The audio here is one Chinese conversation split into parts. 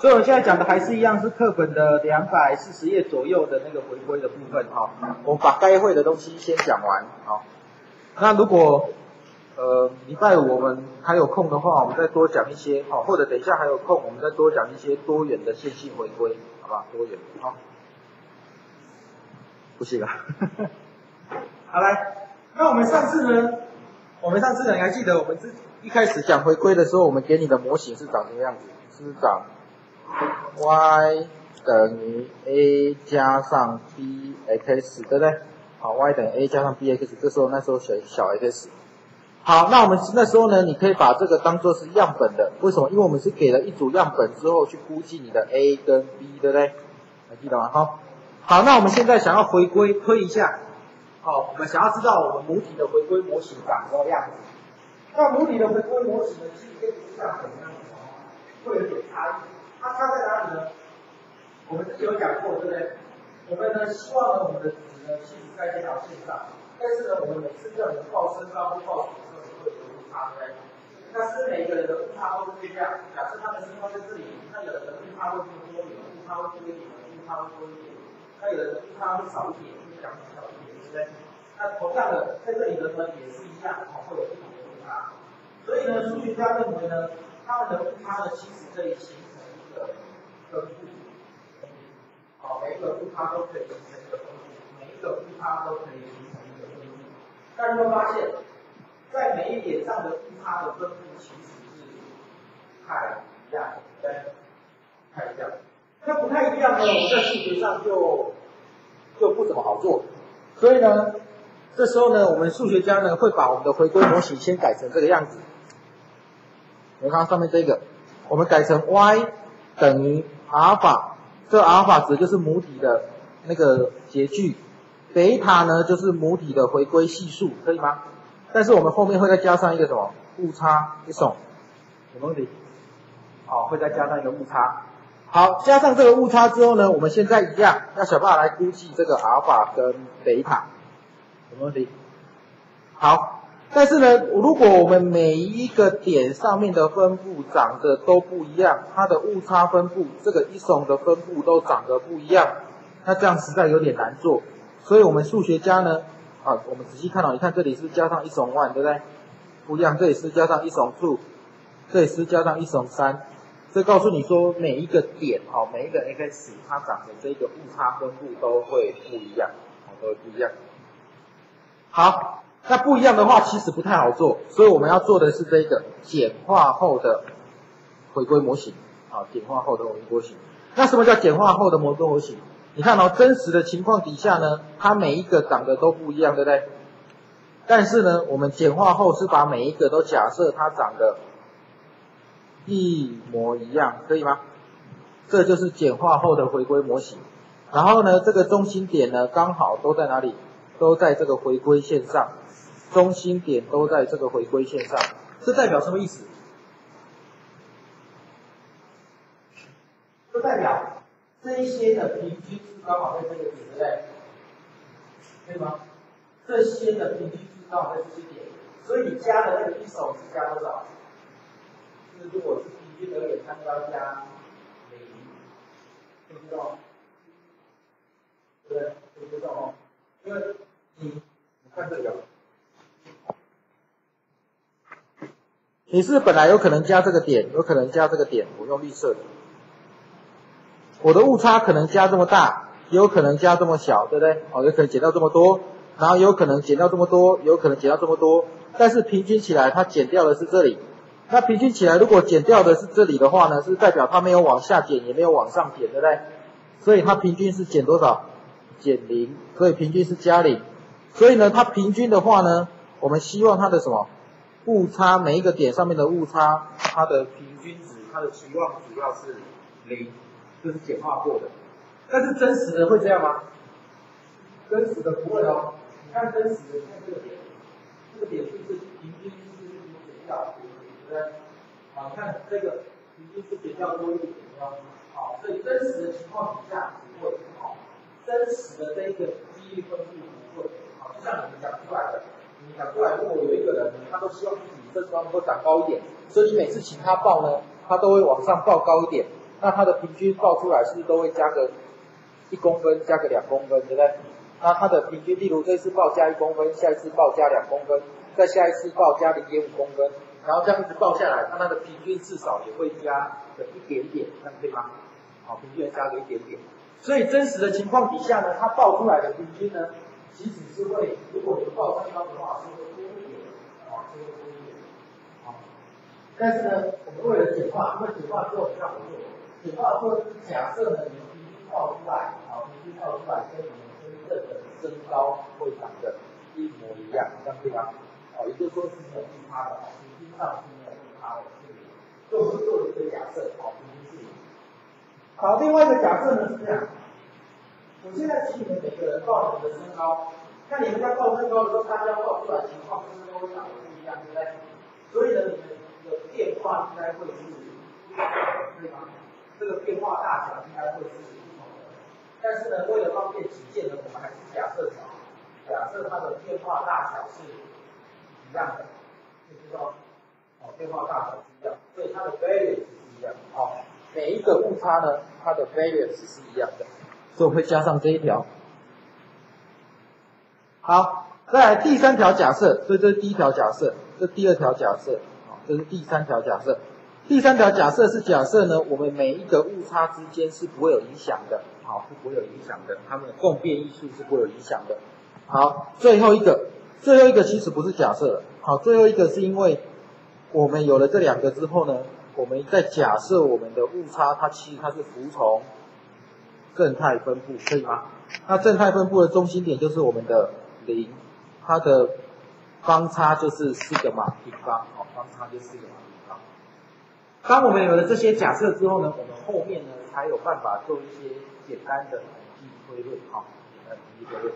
所以我们现在讲的还是一样，是课本的两百四十页左右的那个回归的部分哈。我把该会的东西先讲完好。那如果呃礼拜五我们还有空的话，我们再多讲一些好，或者等一下还有空，我们再多讲一些多元的线性回归，好吧？多元好。不行了，好来，那我们上次呢？我们上次你还记得我们之一开始讲回归的时候，我们给你的模型是长什么样子？是长。Y 等于 a 加上 bx，对不对？好，y 等于 a 加上 bx，这时候那时候选小 x。好，那我们那时候呢，你可以把这个当做是样本的，为什么？因为我们是给了一组样本之后去估计你的 a 跟 b，对不对？还记得吗？好，好，那我们现在想要回归推一下，好，我们想要知道我们母体的回归模型长什么样子。那母体的回归模型呢，其实跟图像怎么样？会有点差异。它差在哪里呢？我们之前有讲过，对不对？我们呢希望呢我们的子呢其实在这条线上，但是呢我们每次叫你报身高或报体重会有误差，对不对？但是每个人的误差都是不一样。假设他的身高在这里，那有的人误差会多，一点误差会多一点，误差会多一点，那有的误差会少一点，会讲少一点，对不对？那同样的在这里的呢也是一样，会有不同的误差。所以呢，数学家认为呢，他们的误差呢其实可以形成。分布，好，每一个误差都可以形成一个分布，每一个误差都可以形成一个分布。但是会发现，在每一点上的误差的分布其实是太一样，对，太一样。那不太一样呢，我们在数学上就就不怎么好做。所以呢，这时候呢，我们数学家呢会把我们的回归模型先改成这个样子。你看上面这个，我们改成 y 等于。阿尔法，这阿尔法指的就是母体的那个截距，贝塔呢就是母体的回归系数，可以吗？但是我们后面会再加上一个什么误差，一种什么问题？好，会再加上一个误差。好，加上这个误差之后呢，我们现在一样要想办法来估计这个阿尔法跟贝塔，什么问题？好。但是呢，如果我们每一个点上面的分布长得都不一样，它的误差分布这个一耸的分布都长得不一样，那这样实在有点难做。所以我们数学家呢，啊，我们仔细看到，你看这里是加上一耸 one，对不对？不一样，这里是加上一耸 two，这里是加上一耸三，这告诉你说每一个点，哦，每一个 x 它长的这个误差分布都会不一样，都会不一样。好。那不一样的话，其实不太好做，所以我们要做的是这个简化后的回归模型，啊，简化后的回归模型。那什么叫简化后的回归模型？你看哦，真实的情况底下呢，它每一个长得都不一样，对不对？但是呢，我们简化后是把每一个都假设它长得一模一样，可以吗？这就是简化后的回归模型。然后呢，这个中心点呢，刚好都在哪里？都在这个回归线上。中心点都在这个回归线上，这代表什么意思？这代表这一些的平均是刚好在这个点，对不对？可以吗？这些的平均是刚好在这些点，所以你加的那个一手是加多少？就是如果是平均而言，它就要加零，知道？对不对？知道哦，因为你你看这个。你是本来有可能加这个点，有可能加这个点，我用绿色的。我的误差可能加这么大，也有可能加这么小，对不对？哦，有可能减掉这么多，然后也有可能减掉这么多，有可能减掉这么多，但是平均起来它减掉的是这里。那平均起来，如果减掉的是这里的话呢，是代表它没有往下减，也没有往上减，对不对？所以它平均是减多少？减零，所以平均是加零。所以呢，它平均的话呢，我们希望它的什么？误差每一个点上面的误差，它的平均值，它的期望主要是零，这是简化过的。但是真实的会这样吗？真实的不会哦。你看真实的，你看这个点，这个点数是平均数是不是减掉？对不对？好，看这个平均是减掉多一点哦。好，所以真实的情况底下不会。好，真实的这一个几率分布不会。好，就像你们讲出来的。你讲出来，如果有一个人，他都希望自己身高能够长高一点，所以你每次请他报呢，他都会往上报高一点。那他的平均报出来是不是都会加个一公分，加个两公分，对不对？那他的平均，例如这次报加一公分，下一次报加两公分，再下一次报加零点五公分，然后这样一直报下来，那他的平均至少也会加个一点点，这样对吗？好，平均加个一点点。所以真实的情况底下呢，他报出来的平均呢，其实是会，如果你报身高的话，是会多一点，啊，是会多一点。啊，但是呢，我们为了简化，因为简化之后比较好做，简化之后假设呢，你平均报出来，啊，平均报出来跟你们真正的身高会长得一模一样，这样对吗？哦，也就是说是没有误差的，平均上是没有误差的，是不是？所以我们做了一个假设，啊，平均是。好，另外一个假设呢是这样，我现在请你们每个人报你们的身高，那你们在报身高的时候，大家报出来情况是不是都会长得不一样，对不对？所以呢，你们的变化应该会是，对吗？这个变化大小应该会是不同的。但是呢，为了方便起见呢，我们还是假设什么？假设它的变化大小是一样的，就是说，哦，变化大小是一样，所以它的 value 是一样的，哦。每一个误差呢，它的 variance 是一样的，所以会加上这一条。好，再来第三条假设，所以这是第一条假设，这第二条假设，好，这是第三条假设。第三条假设是假设呢，我们每一个误差之间是不会有影响的，好，是不会有影响的，它们的共变异数是不会有影响的。好，最后一个，最后一个其实不是假设，好，最后一个是因为我们有了这两个之后呢。我们在假设我们的误差，它其实它是服从正态分布，可以吗？那正态分布的中心点就是我们的零，它的方差就是四个马平方，好，方差就四个马平方。当我们有了这些假设之后呢，我们后面呢才有办法做一些简单的统计推论，好，简单统计推论。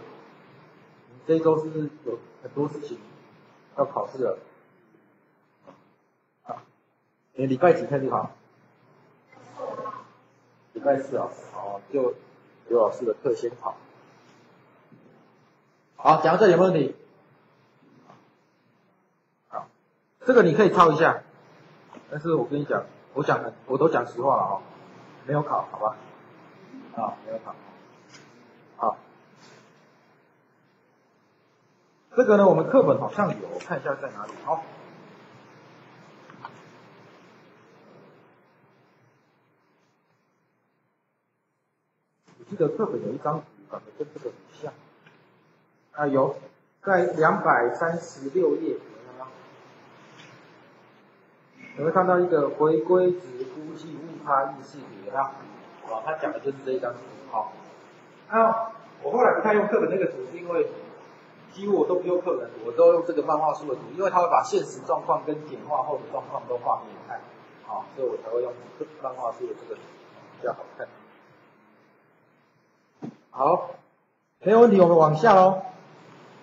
这一周是不是有很多事情要考试了？你礼拜几开始考？礼拜四啊，哦，就刘老师的课先考。好，讲到这里有没有问题？好，这个你可以抄一下，但是我跟你讲，我讲的我都讲实话了哈，没有考，好吧？啊，没有考。好，这个呢，我们课本好像有，我看一下在哪里。好。记得课本有一张图长得跟这个很像，啊有，在两百三十六页，有没有看到一个回归值估计误差意识图？啊，啊，他讲的就是这一张图，好。啊我后来不太用课本那个图，是因为几乎我都不用课本，我都用这个漫画书的图，因为它会把现实状况跟简化后的状况都画给你看，好，所以我才会用漫画书的这个比较好看。好，没有问题，我们往下喽。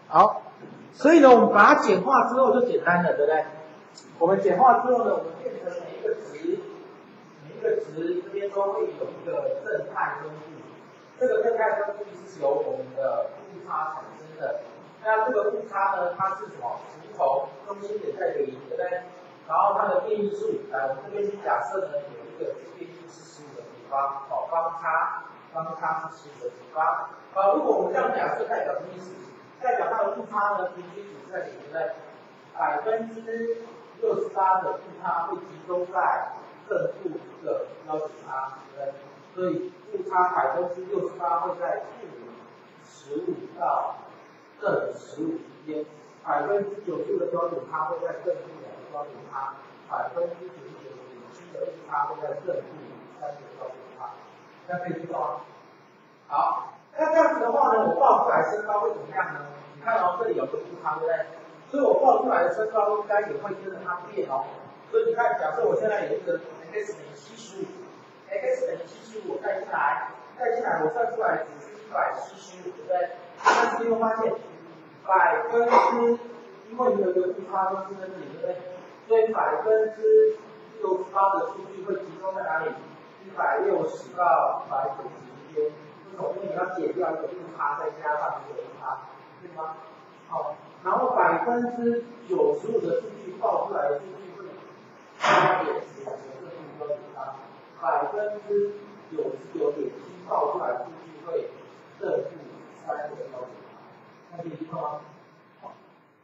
好，所以呢，我们把它简化之后就简单了，对不对？我们简化之后呢，我们变成每一个值，每一个值这边都会有一个正态分布。这个正态分布是由我们的误差产生的。那这个误差呢，它是什么？服从中心点在零，对不对？然后它的变异数，来，我们这边假设呢有一个变异数是十五的平方，好，方差。方差是十的平方。好，如果我们这样假设，代表什么意思？代表它的误差呢，平均值在里面，百分之六十八的误差会集中在正负的标准差，对不对？所以误差百分之六十八会在负十五到正十五之间，百分之九十五的标准差会在正负两个标准差，百分之九十九点七的误差会在正负三个标准差。大家可以知道吗？好，那这样子的话呢，我报出来身高会怎么样呢？你看哦，这里有个误差，对不对？所以我报出来的身高应该也会跟着它变哦。所以你看，假设我现在有一个 x 等于七十五，x 等于七十五，我带进来，带进来，我算出来只是一百七十五，对不对？但是你会发现，百分之，因为你有一个误差都是在这里，对不对？所以百分之六十八的数据会集中在哪里？一百六十到一百九十之间，为什么？因为你要减掉一个误差，再加上一个误差，对吗？好，然后百分之九十五的数据报出来的数据会差点是两个正负标准差，百分之九十九点七报出来的数据会正负三个标准差，那可以看吗？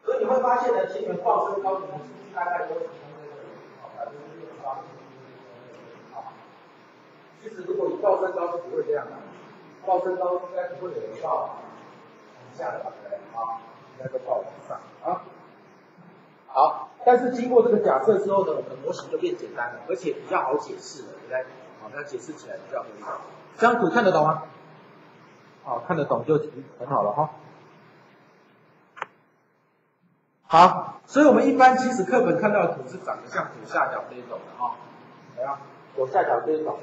所以你会发现呢，前面报升高点的数据大概都是从这个百分之六十八。其实如果你报升高是不会这样的，报升高应该不会有人报往下的，对啊，应该都报往上啊。好，但是经过这个假设之后呢，我们的模型就变简单了，而且比较好解释了，对不对？好，那解释起来比较容易。这张图看得懂吗？好，看得懂就很好了哈。好，所以我们一般其实课本看到的图是长得像左下角这一种的哈，怎么样？左下角这一种，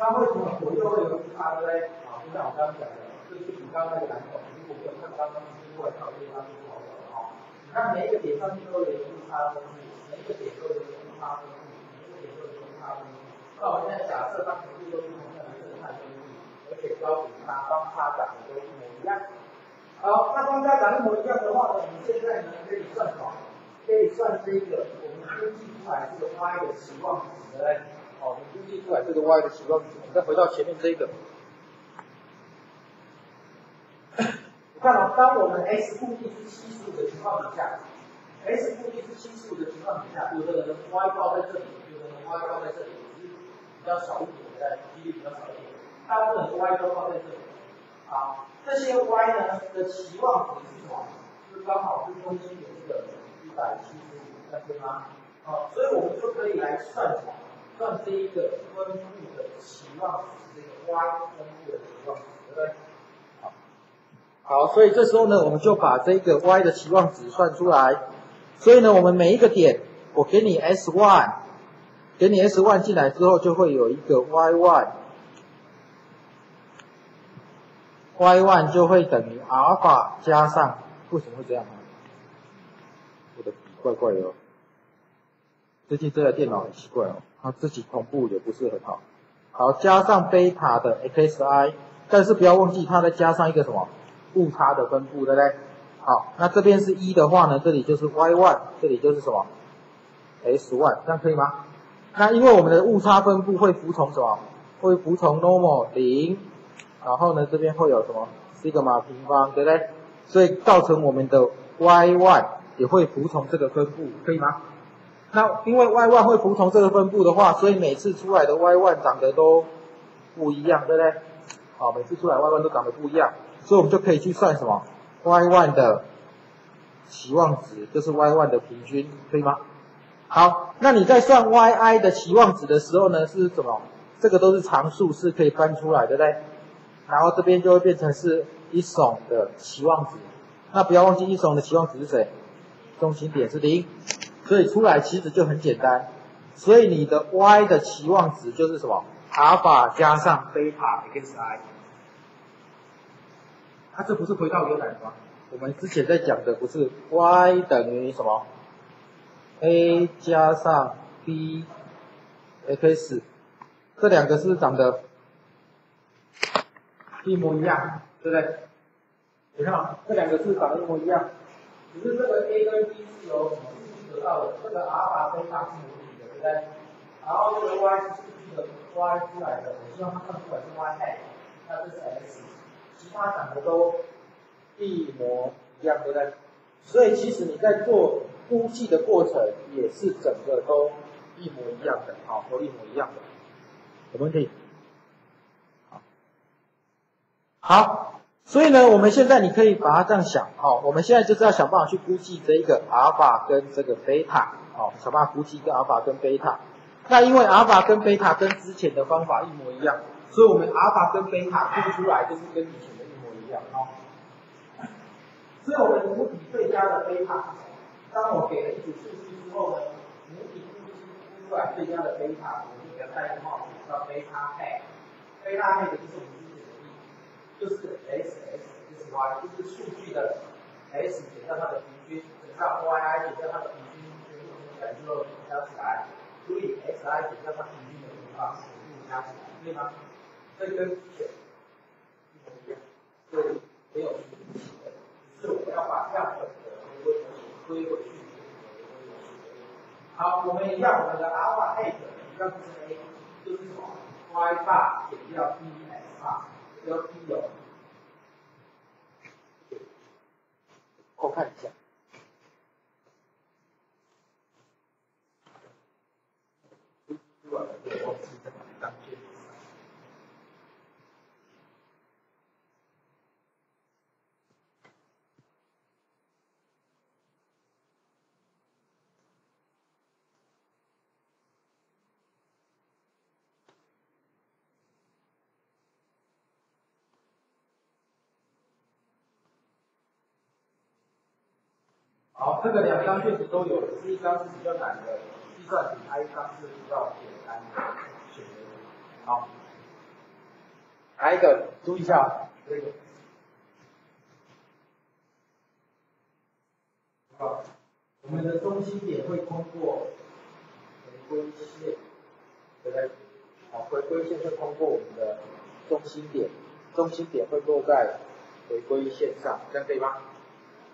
它会从左右会有误差，对不对？好，就像我刚刚讲的，就是你刚刚那个蓝，如果没有看刚刚经过跳这一张就好了哈。那每一个点上去都有误差分布，每一个点都有误差分布，每一个点都有误差分布。那我现在假设它全部都是同样的正态分布，而且标准差、方差长得都一模一样。好，那方差长一模一样的话呢，我们现在呢可以算什么？可以算这个我们估计出来这个 y 的期望值，对不对？好，我们估计出来这个 y 的期望值。我们再回到前面这个。看哦，当我们 x 固定是七十五的情况底下，x 固定是七十五的情况底下，有的人 y 报在这里，有的人 y 报在这里，是比较少一点的，几率比较少一点。大部分是 y 都报在这里。啊，这些 y 呢的期望值是什么？是刚好是中间有这个一百七十五，对吗？好，所以我们就可以来算什么？算这一个分布的期望值，这个 y 分布的期望值，对不对？好，所以这时候呢，我们就把这个 y 的期望值算出来。所以呢，我们每一个点，我给你 s one，给你 s one 进来之后，就会有一个 y one，y one 就会等于阿尔法加上，为什么会这样呢？我的笔怪怪的哦。最近这台电脑很奇怪哦，它自己同步也不是很好。好，加上贝塔的 xi，但是不要忘记它再加上一个什么？误差的分布，对不对？好，那这边是一的话呢，这里就是 Y1，这里就是什么 S1，这样可以吗？那因为我们的误差分布会服从什么？会服从 normal 零，然后呢，这边会有什么 sigma 平方，对不对？所以造成我们的 Y1 也会服从这个分布，可以吗？那因为 y one 会服从这个分布的话，所以每次出来的 Y1 长得都不一样，对不对？好，每次出来 Y1 都长得不一样。所以我们就可以去算什么 Y1 的期望值，就是 Y1 的平均，可以吗？好，那你在算 yi 的期望值的时候呢，是什么？这个都是常数，是可以翻出来，对不对？然后这边就会变成是一耸的期望值。那不要忘记一耸的期望值是谁？中心点是零，所以出来其实就很简单。所以你的 y 的期望值就是什么？阿尔法加上贝塔 xi。它这不是回到原来吗？我们之前在讲的不是 y 等于什么？a 加上 b x，这两个是长得一模一样，对不对？你看，这两个是长得一模一样，只是这个 a 跟 b 是由什么得到的？这个阿尔法贝塔是模拟的，对不对？然后这个 y 是数据的 y 出来的，我希望它看出来是 y hat，那这是 x。其他长得都一模一样，对不对？所以其实你在做估计的过程也是整个都一模一样的，好，都一模一样的，有问题？好，好，所以呢，我们现在你可以把它这样想，好，我们现在就是要想办法去估计这一个阿尔法跟这个贝塔，好，想办法估计一个阿尔法跟贝塔。那因为阿尔法跟贝塔跟之前的方法一模一样。所以我们阿尔法跟贝塔估出来就是跟以前的一模一样哦。所以我们母体最佳的贝塔，当我给了一组数据之后呢，母体估计估出来最佳的贝塔，我们给它代号叫贝塔 hat。贝塔 hat 就是我们，就是 s s 就是 y，就是数据的 s 减掉它的平均，减掉 y i 减掉它的平均，全部乘起来之后加起来，除以 S I 减掉它平均的平方，全部加起来，对吗？这跟之前一模一样，所以没有什么区别。只是我们要把样本的回归模型推回去。好，我们一样，我们的 alpha 一样就是 a，就是什么？y bar 减掉 b s bar，叫 p 有。我看一下。好，这个两张卷子都有，第一张是比较难的计算题，还一张是比较简单的选择题。好，哪一个？注意一下这个。好，我们的中心点会通过回归线，对不对？好，回归线会通过我们的中心点，中心点会落在回归线上，这样可以吗？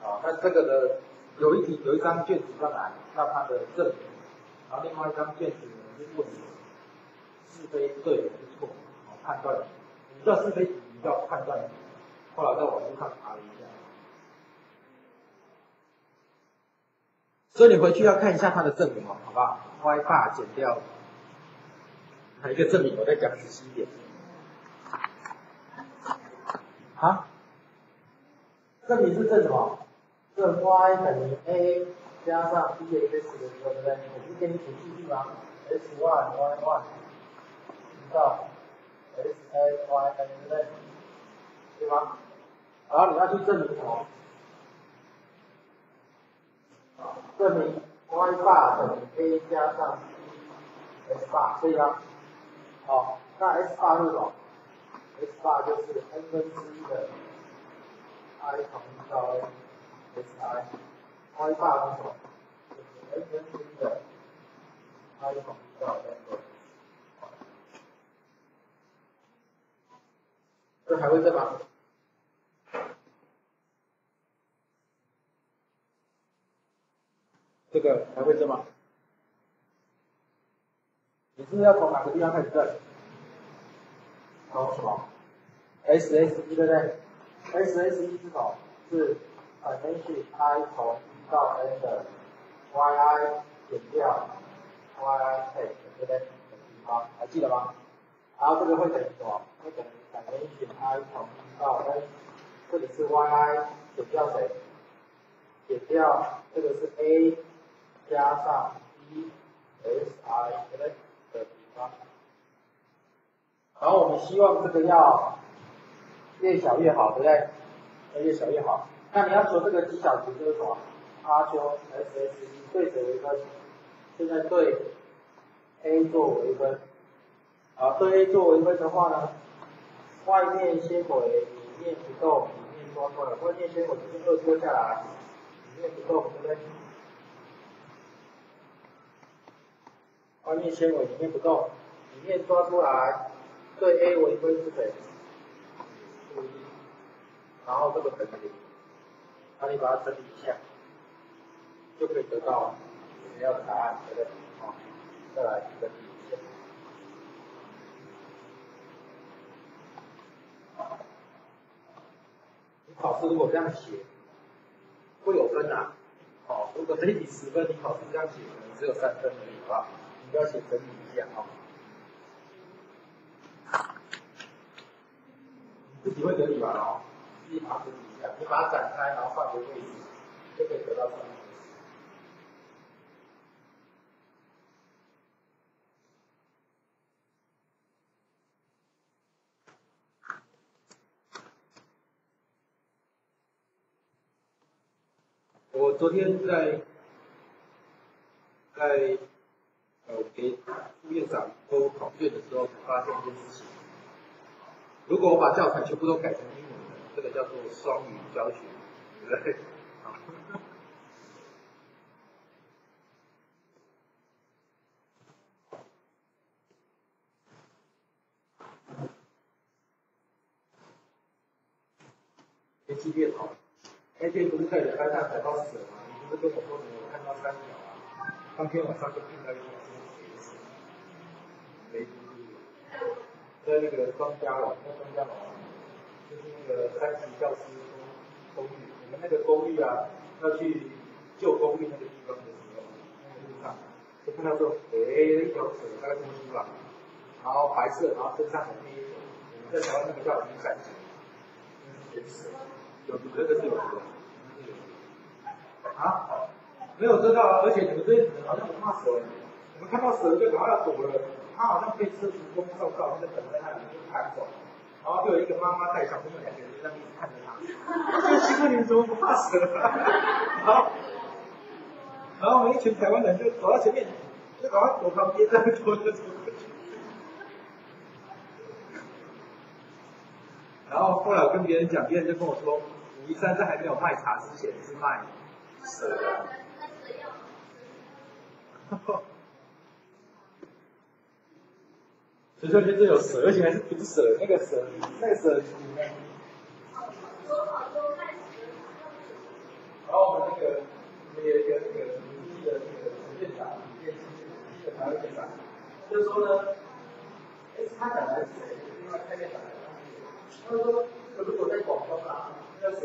好，那这个的。有一题有一张卷子上来，要他的证明，然后另外一张卷子呢是问你是非对还是错，好判断。你知道是非题，你要判断。后来在网络上查了一下，所以你回去要看一下他的证明哦，好不好？y 大减掉哪一个证明？我再讲仔细一点。啊？证明是证什么？正 y 等于 a 加上 b x 的时候，对不对？我不是给你写记句吗？s one y one 到 s a y n 对不对？对吗？然后你要去证明什么？证明 y bar 等于 a 加上 s bar，可以吗？好，那 s bar 是什么？s bar 就是 n 分之一的 i 乘以到 n。S I I 大是什么？就是 N 分之一的 I 乘到 N 这还会对吗？这个还会对吗？你是要从哪个地方开始算？从什么？S S 一对不对？S S 一至少是什么？是。dimension i 从一到 n 的 yi 减掉 yi take 对不对？好，还记得吗？然后这个会等于什么？会等于 dimension i 从一到 n，这里是 yi 减掉谁？减掉这个是 a 加上 b s i 对不对？的平方。然后我们希望这个要越小越好，对不对？要越小越好。那你要求这个极小值就是什么？r 求 s s 一对谁为分？现在对 a 做为分。好，对 a 做为分的话呢，外面纤维里面不动，里面抓出来，外面纤维直接二脱下来，里面不动，对不对？外面纤维里面不动，里面抓出来，对 a 为分是谁？负一，然后这个等于。那你把它整理一下，就可以得到你要的答案，对不对？好，再来整理一下。你考试如果这样写，会有分啊。好，如果这一题十分，你考试这样写可能只有三分而已，好吧？你要写整理一下啊。自己会整理吧？哦，自己把它整理。你把它展开，然后换回位置，就可以得到我昨天在在呃给副院长抽考卷的时候，发现一件事情：如果我把教材全部都改成英。这个叫做双语教学，对不对？好，天气变好，那天不是在山上踩到死吗？你不是跟我说你有看到三条啊？当天晚上就碰到一条，没注意。在那个庄家楼，在庄家楼啊，就是那个三级教师公公寓，我们那个公寓啊，要去旧公寓那个地方的时候，那个路上就看到说，诶，一条蛇大概这么粗吧，然后白色，然后身上很黑，我们在台湾那个叫雨伞蛇，那是，有那个是有的，啊，没有遮到啊，而且你们这些人好像不怕蛇，你们看到蛇就赶快要躲了。他好像被车主公照到，就等在那里就赶走，然后就有一个妈妈带小朋友两个人在那边看着他，这个新闻你怎么不怕死？好，然后我们一群台湾人就走到前面，就赶快躲旁边，再躲着走过去。然后后来我跟别人讲，别人就跟我说，武夷山在还没有卖茶之前是卖蛇的。所以说这有蛇，而且还是毒蛇，那个蛇，那个蛇。然后我们那个，那个那个武的那个陈院长，电视剧的台湾院长，就说呢，哎，他讲的是谁？另外开面讲的，他说，如果在广东啊，那蛇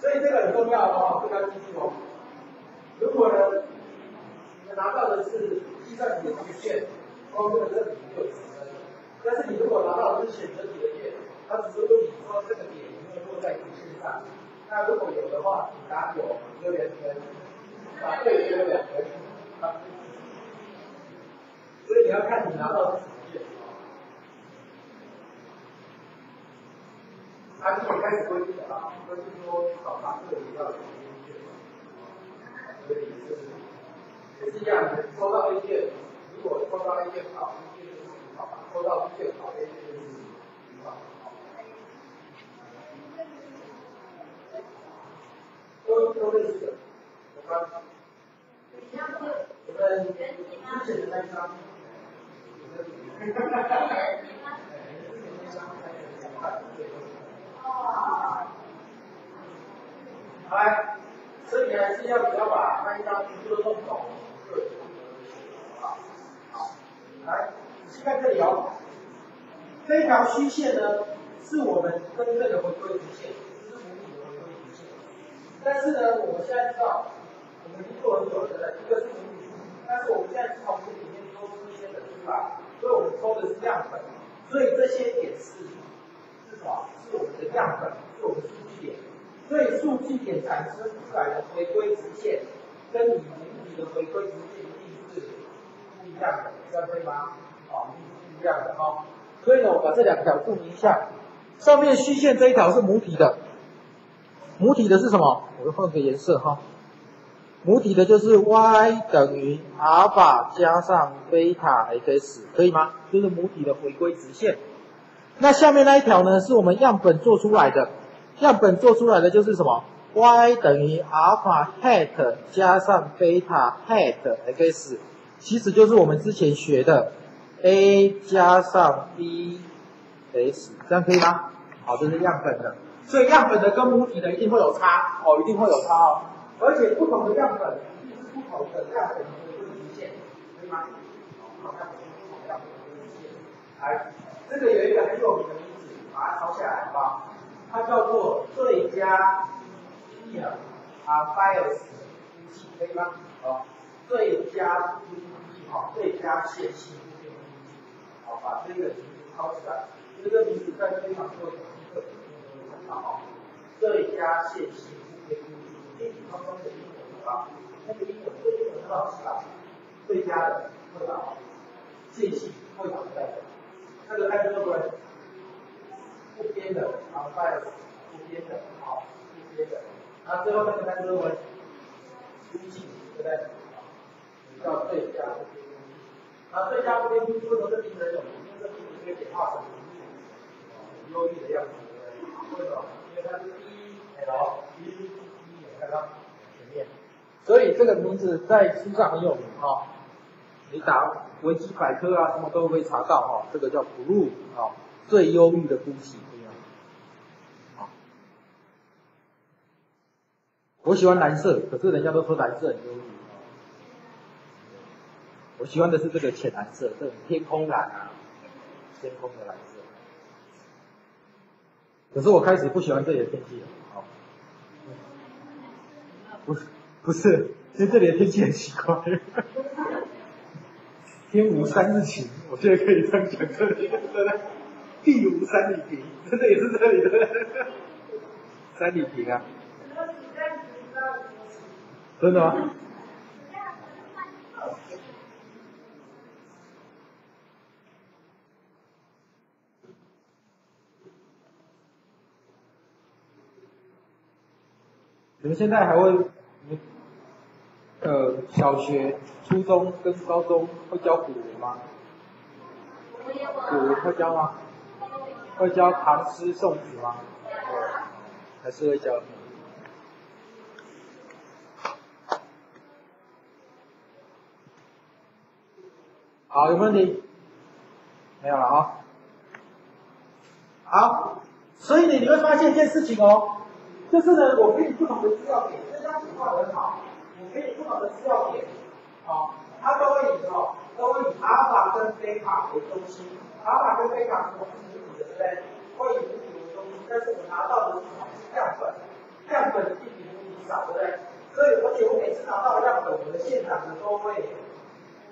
所以这个很重要哦，这个要记住哦。如果呢，你们拿到的是计算题的题卷，光这个这里就有十分。但是你如果拿到的是选择题的卷，它只是问你说这个点有没有落在题线上。那如果有的话，你答有，就两分；答对就两分。所以你要看你拿到的。他就开始规定了啊，规定说考察这里要有一卷，所以是也是一样的，抽到 A 卷，如果抽到 A 卷考，A 卷就是考吧，抽到 B 卷考，A 卷就是考，都都类似的，我们我们之前的那张，哈哈哈哈哈。来，所以还是要不要把那一张全部都弄懂？好，好，来，你看这里哦，这条虚线呢，是。我们真正的回归直线，是。母体的回归直线。但是。呢，我们现在知道，我们已经做很久了，一个是。母体，但是。我们现在从这里面抽出一些的出来，所以我们抽的是样本，所以这些点是是什么？是我们的样本，是我们的数据点。所以数据点产生出来的回归直线，跟你母体的回归直线一定是不一样的，这样对吗？哦，是不一样的哈。所以呢，我把这两条注明一下。上面虚线这一条是母体的，母体的是什么？我们换个颜色哈。母体的就是 y 等于阿尔法加上贝塔 x，可以吗？就是母体的回归直线。那下面那一条呢，是我们样本做出来的。样本做出来的就是什么？y 等于阿尔法 hat 加上贝塔 hat x，其实就是我们之前学的 a 加上 b s，这样可以吗？好，这是样本的，所以样本的跟母体的一定会有差，哦，一定会有差哦，而且不同的样本一定是不同的样本的一个极限，可以吗？好，样本不同样本的极限，来，这个有一个很有名的名字，把它抄下来，好不好？它叫做最佳 P 啊，bias 呼气，可以吗？好，最佳呼气，好，最佳线性呼气，好，把这个名字抄起来。这个名字在非常多的课本中都看到哦。最佳线性呼气，这里刚刚的英文啊，那个英文最英文老师啊，最佳的会把线性会把代表，那个看这个。不编的，然后 bias 不编的，好，不编的，那最后那个单词为估计，对不对？叫最佳不编估计。那最佳不编估计为什么这名字有？因为这名字可以简化成很优异的样子，对不对？为什么？因为它是 E L E，看到前面，所以这个名字在书上很有名哈。你打维基百科啊，什么都会查到哈。这个叫 blue 啊，最忧郁的估计。我喜欢蓝色，可是人家都说蓝色很忧郁。我喜欢的是这个浅蓝色，这种天空蓝啊，天空的蓝色。可是我开始不喜欢这里的天气了，不是不是，因为这里的天气很奇怪，天无三日晴，我现在可以这样讲这里，对不对？地无三里平，真的也是这里的，三里平啊，真的吗？你们现在还会，呃，小学、初中跟高中会教古文吗？古文会教吗？会教唐诗宋词吗？还是会教？好，有问题？没有了啊。好，所以你，你会发现一件事情哦。就是呢，我给你不同的资料点，这张情况很好。我给你不同的资料点，好，它都会以什么？都会以阿尔法跟贝塔为中心。阿尔法跟贝塔是同时母体的，对不对？会以母体为中心，但是我拿到的是什么？是样本，样本一比母体少，对不对？所以，而且我每次拿到的样本，我的现场呢都会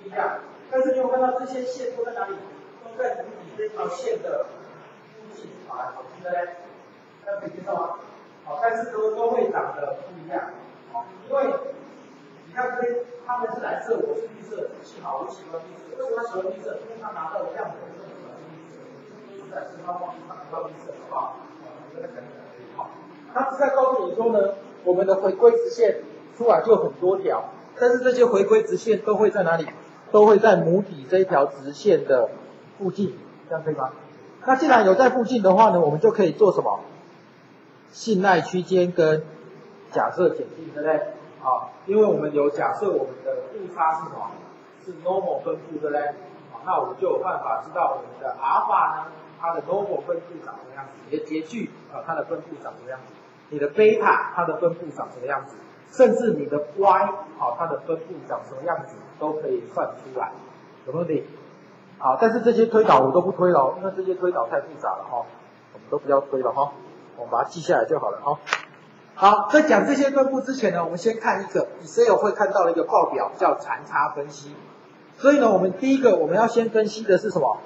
不一样。但是你有看到这些线都在哪里？都在母体这条线的附近，好，对不对？大家可以接受吗？哦，但是都都会长得不一样，好，因为你看这些，他们是蓝色，我是绿色，幸好我喜欢绿色，为什么喜欢绿色？因为他拿到的样本是绿色？都是在四方方拿到绿色，好不好？这个很好。他是在告诉你说呢，我们的回归直线出来就很多条，但是这些回归直线都会在哪里？都会在母体这一条直线的附近，这样可以吗？那既然有在附近的话呢，我们就可以做什么？信赖区间跟假设检定，对不对？好，因为我们有假设我们的误差是什么？是 normal 分布，对不对？好，那我们就有办法知道我们的阿尔法呢，它的 normal 分布长什么样子？你的截距啊，它的分布长什么样子？你的贝塔它的分布长什么样子？甚至你的 y 好，它的分布长什么样子都可以算出来，有没有问好，但是这些推导我都不推了，因为这些推导太复杂了哈，我们都不要推了哈。我们把它记下来就好了哈。好，在讲这些分布之前呢，我们先看一个 Excel 会看到的一个报表，叫残差分析。所以呢，我们第一个我们要先分析的是什么？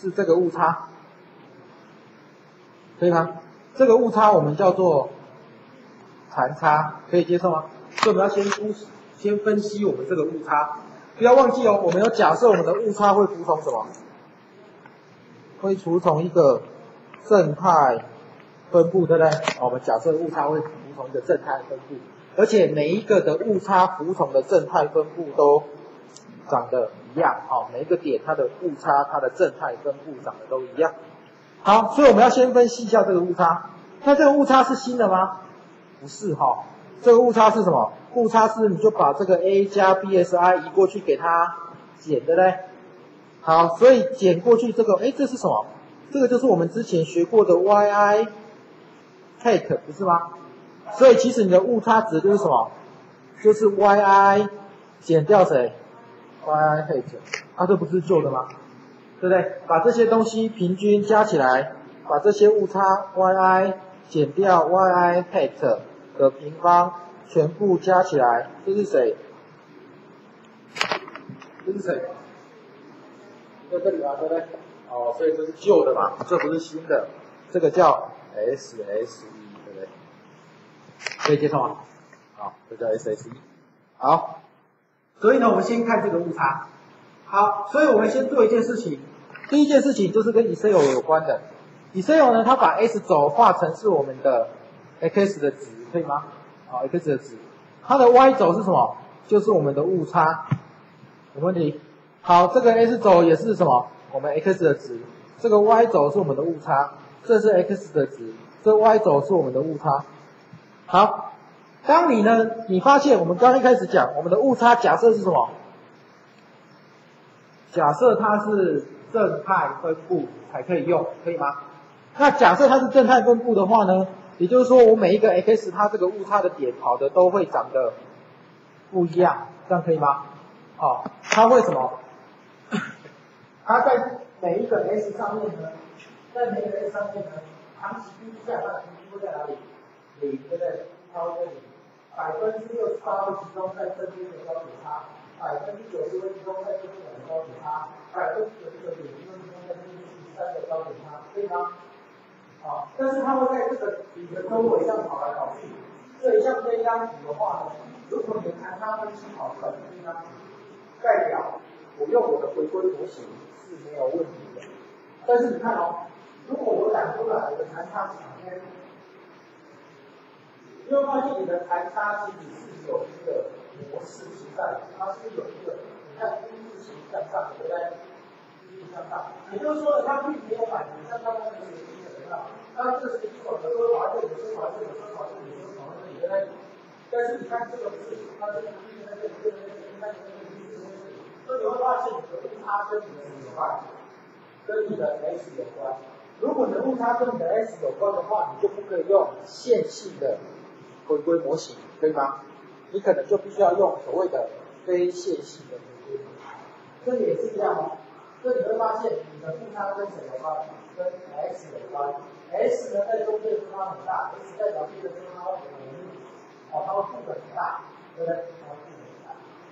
是这个误差，可以吗？这个误差我们叫做残差，可以接受吗？所以我们要先估，先分析我们这个误差。不要忘记哦，我们要假设我们的误差会服从什么？会服从一个正态。分布对不对？我们假设误差会服从一个正态分布，而且每一个的误差服从的正态分布都长得一样，好，每一个点它的误差它的正态分布长得都一样。好，所以我们要先分析一下这个误差。那这个误差是新的吗？不是哈，这个误差是什么？误差是你就把这个 a 加 bsi 移过去给它减，对不对？好，所以减过去这个，哎，这是什么？这个就是我们之前学过的 yi。Take 不是吗？所以其实你的误差值就是什么？就是 yi 减掉谁？yi take，啊，这不是旧的吗？对不对？把这些东西平均加起来，把这些误差 yi 减掉 yi take 的平方全部加起来，这是谁？这是谁？在这里啊，对不对？哦，所以这是旧的嘛，这不是新的，这个叫。S S E 对不对？可以接受吗？好，这叫 S S E。好，所以呢，我们先看这个误差。好，所以我们先做一件事情。第一件事情就是跟 Excel 有关的。Excel 呢，它把 S 轴画成是我们的 X 的值，可以吗？好，X 的值。它的 Y 轴是什么？就是我们的误差。有问题？好，这个 S 轴也是什么？我们 X 的值。这个 Y 轴是我们的误差。这是 x 的值，这 y 轴是我们的误差。好，当你呢，你发现我们刚一开始讲，我们的误差假设是什么？假设它是正态分布才可以用，可以吗？那假设它是正态分布的话呢，也就是说，我每一个 x 它这个误差的点跑的都会长得不一样，这样可以吗？好，它会什么？它在每一个 s 上面呢，在每一个 s 上面呢，长期低下，它的平均会在哪里？零，对不对？它会零。百分之六十八会集中在这边的标准差，百分之九十会集中在这边的标准差，百分之九十九点零集中在这边第三个标准差，对吗？好，但是它会在这个底的周围这样跑来跑去。所以像这张图的话呢，如果你看它分析跑出来这张图，代表我用我的回归模型是没有问题的。但是你看哦，如果我打出来我的残差是哪边？你会发现你的残差其实是有一个模式存在，它是有一个，你看 U 字形向上，对不对？U 字向上，也就是说呢，它并没有反向刚刚那个形的怎么样？它这是一种有时候跑这里，有时候跑这里，有时候跑这里，有时候跑这里，对不对？但是你看这个不是，它这个一在这里，这里，这里，这里，这里，这里，所以你会发现你的误差跟你的什么有关？跟你的 S 有关。如果你的误差跟你的 S 有关的话，你就不可以用线性的。回归模型可以吗？你可能就必须要用所谓的非线性的回归模型，这里也是一样哦。这你会发现你的误差跟谁有关？跟 S 有关。S 呢在中间的误差很大，x 代表这个误差很小，哦，它会负的很大，对不对？它会负的很大。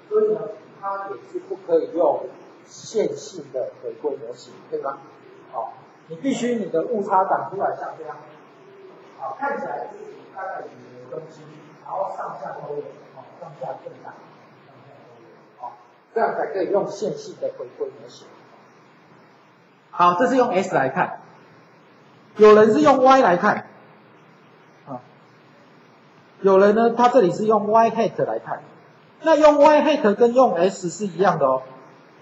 所以呢，它也是不可以用线性的回归模型，对吗？好，你必须你的误差长出来像这样，好，看起来是大概你的。中心，然后上下都有，好，上下正大，上下都有，好，这样才可以用线性的回归模型。好，这是用 S 来看，有人是用 Y 来看，啊，有人呢，他这里是用 Y hat 来看，那用 Y hat 跟用 S 是一样的哦，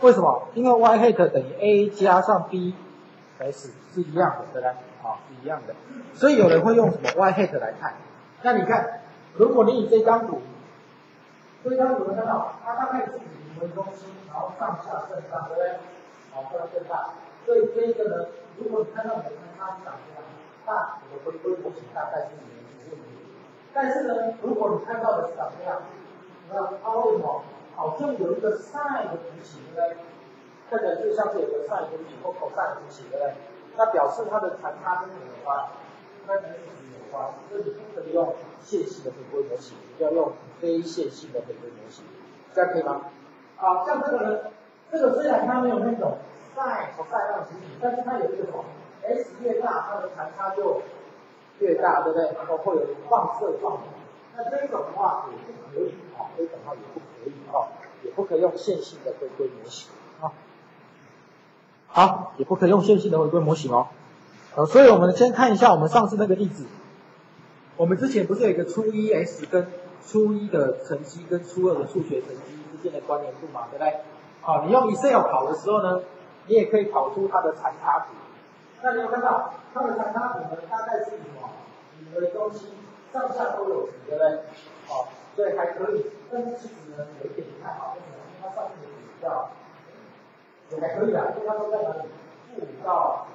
为什么？因为 Y hat 等于 A 加上 B S 是一样的，对不对？好，是一样的，所以有人会用什么 Y hat 来看。那你看，如果你以这张图，这张图能看到，它大概是以零为中心，然后上下正大，对不对？好，这样正大。所以这一个呢，如果你看到你的它是长这样，那你的回归模型大概是没有问题。但是呢，如果你看到的是长这样，那它为什么好像有一个 sin 的图形，对这个？就像是有个 sin 图形或 cos 图形，对不对？那表示它的残差跟什么有关？跟 x 有关，所以不可以用线性的回归模型，要用非线性的回归模型，这样可以吗？好，像这个呢，这个虽然它没有那种 sin 和 sin 那种图形，但是它有一个什么？S 越大，它的残差就越大，对不对？然后会有放射状。那这种的话也不可以啊，这种的话也不可以啊，也不可以用线性的回归模型啊。好，也不可以用线性的回归模型哦。呃，所以我们先看一下我们上次那个例子。我们之前不是有一个初一 S 跟初一的成绩跟初二的数学成绩之间的关联度嘛，对不对？好，你用 Excel 跑的时候呢，你也可以跑出它的残差图。那你有看到它的残差图呢？大概是什么？以为中心上下都有，对不对？好，所以还可以。但是其实呢，有一点不太好，为什么？因为它上面比较也还可以啊，因为它都在哪里？负到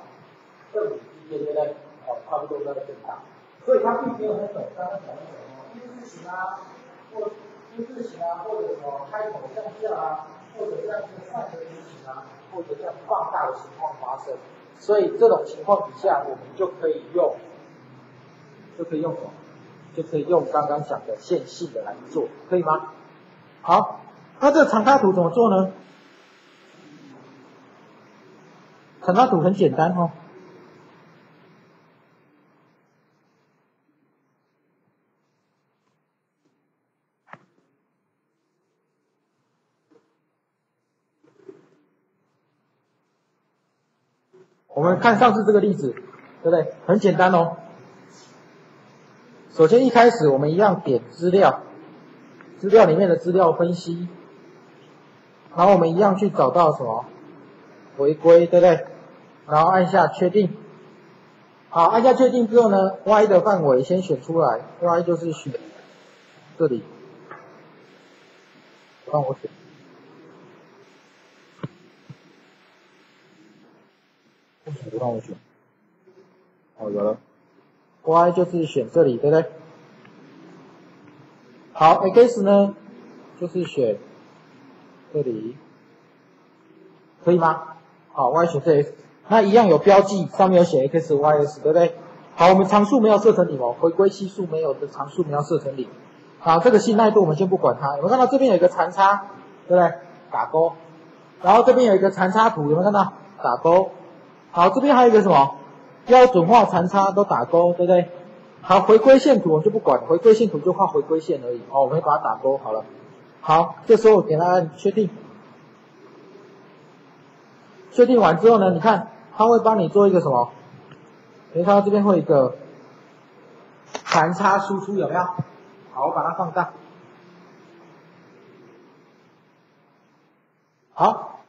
正五之间，对不对？哦，差不多在正大。所以它并没有那种刚刚讲的什么一字形啊，或一字形啊，或者什么开口向下啊，或者这样一个上的图形啊，或者这样放大的情况发生。所以这种情况底下，我们就可以用，就可以用什么？就可以用刚刚讲的线性的来做，可以吗？好，那这个长差图怎么做呢？长差图很简单哦。我们看上次这个例子，对不对？很简单哦。首先一开始我们一样点资料，资料里面的资料分析，然后我们一样去找到什么回归，对不对？然后按下确定。好，按下确定之后呢，Y 的范围先选出来，Y 就是选这里，帮我选。不让我选，哦，有了，y 就是选这里，对不对？好，x 呢就是选这里，可以吗？好，y 选这 x，那一样有标记，上面有写 x、y、s，对不对？好，我们常数没有设成零哦，回归系数没有的常数没有设成零。好，这个信赖度我们先不管它，有没有看到这边有一个残差，对不对？打勾。然后这边有一个残差图，有没有看到？打勾。好，这边还有一个什么？标准化残差都打勾，对不对？好，回归线图我们就不管，回归线图就画回归线而已。哦，我们把它打勾好了。好，这时候给它按确定。确定完之后呢，你看它会帮你做一个什么？你看到这边会有一个残差输出有没有？好，我把它放大。好，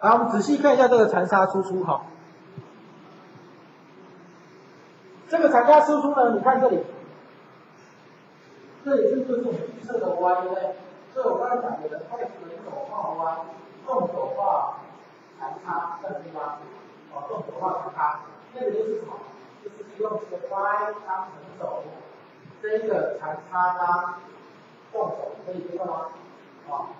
来我们仔细看一下这个残差输出哈。这个残差输出呢，你看这里，这里是就是我们预测的弯对不对？所以我刚才讲的太平手画 y，纵手画残差，这个地方，哦，纵手画残差，那个就是什么？就是用这个 y 当成轴，这个残差当纵轴，可以知道吗？啊，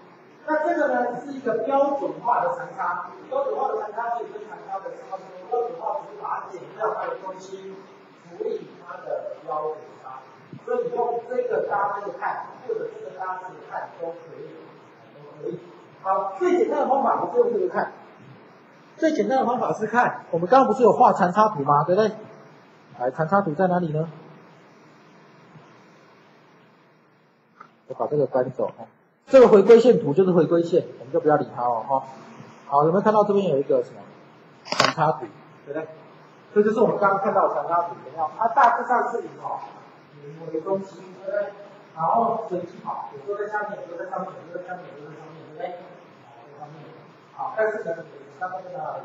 那这个呢，是一个标准化的残差，标准化的残差就是残差的差不多，标准化只是把它减掉它的中心。除以它的标准差，所以用这个搭这个看，或者这个搭这个看都可以，都可以。好，最简单的方法不是用这个看，最简单的方法是看，我们刚刚不是有画残差图吗？对不对？来，残差图在哪里呢？我把这个搬走哦。这个回归线图就是回归线，我们就不要理它哦哈。好，有没有看到这边有一个什么残差图？对不对？这就是我们刚刚看到残差图怎么样？它大致上是以哈零为中心，对不对？然后随机跑，有时候在下面，有时候在上面，有时候在下面，有时候在上面，对不对？好，在上面。好，但是呢，大概在哪里？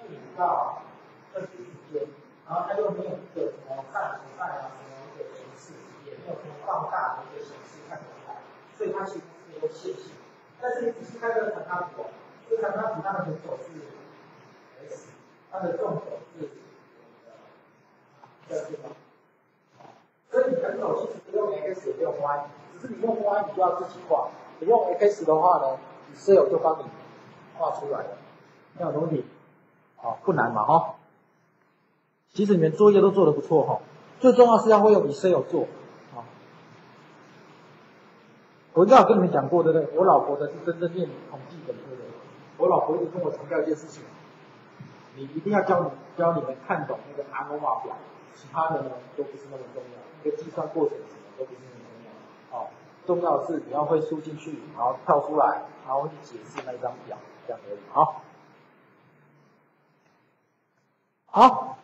负五到二十之间。然后它又没有一个什么看图看啊，什么一个形式，也没有什么放大的一个形式看出来，所以它其实是一个线性。但是你仔细看这个残差图，这个残差图它的横轴是 x，它的纵轴是这个。所以你很手其实不用 x 也不用 y，只是你用 y 你就要自己画，你用 x 的话呢，Excel 就帮你画出来了，这样东西，啊不难嘛哈。其实你们作业都做的不错哈，最重要是要会用 Excel 做，啊。我知道跟你们讲过对不对？我老婆的是真正念统计本科的，我老婆一直跟我强调一件事情，你一定要教你教你们看懂那个阿诺瓦表。其他的呢都不是那么重要，那个计算过程什么都不是那么重要，哦，重要的是你要会输进去，然后跳出来，然后去解释那一张表，这样而已。好，好，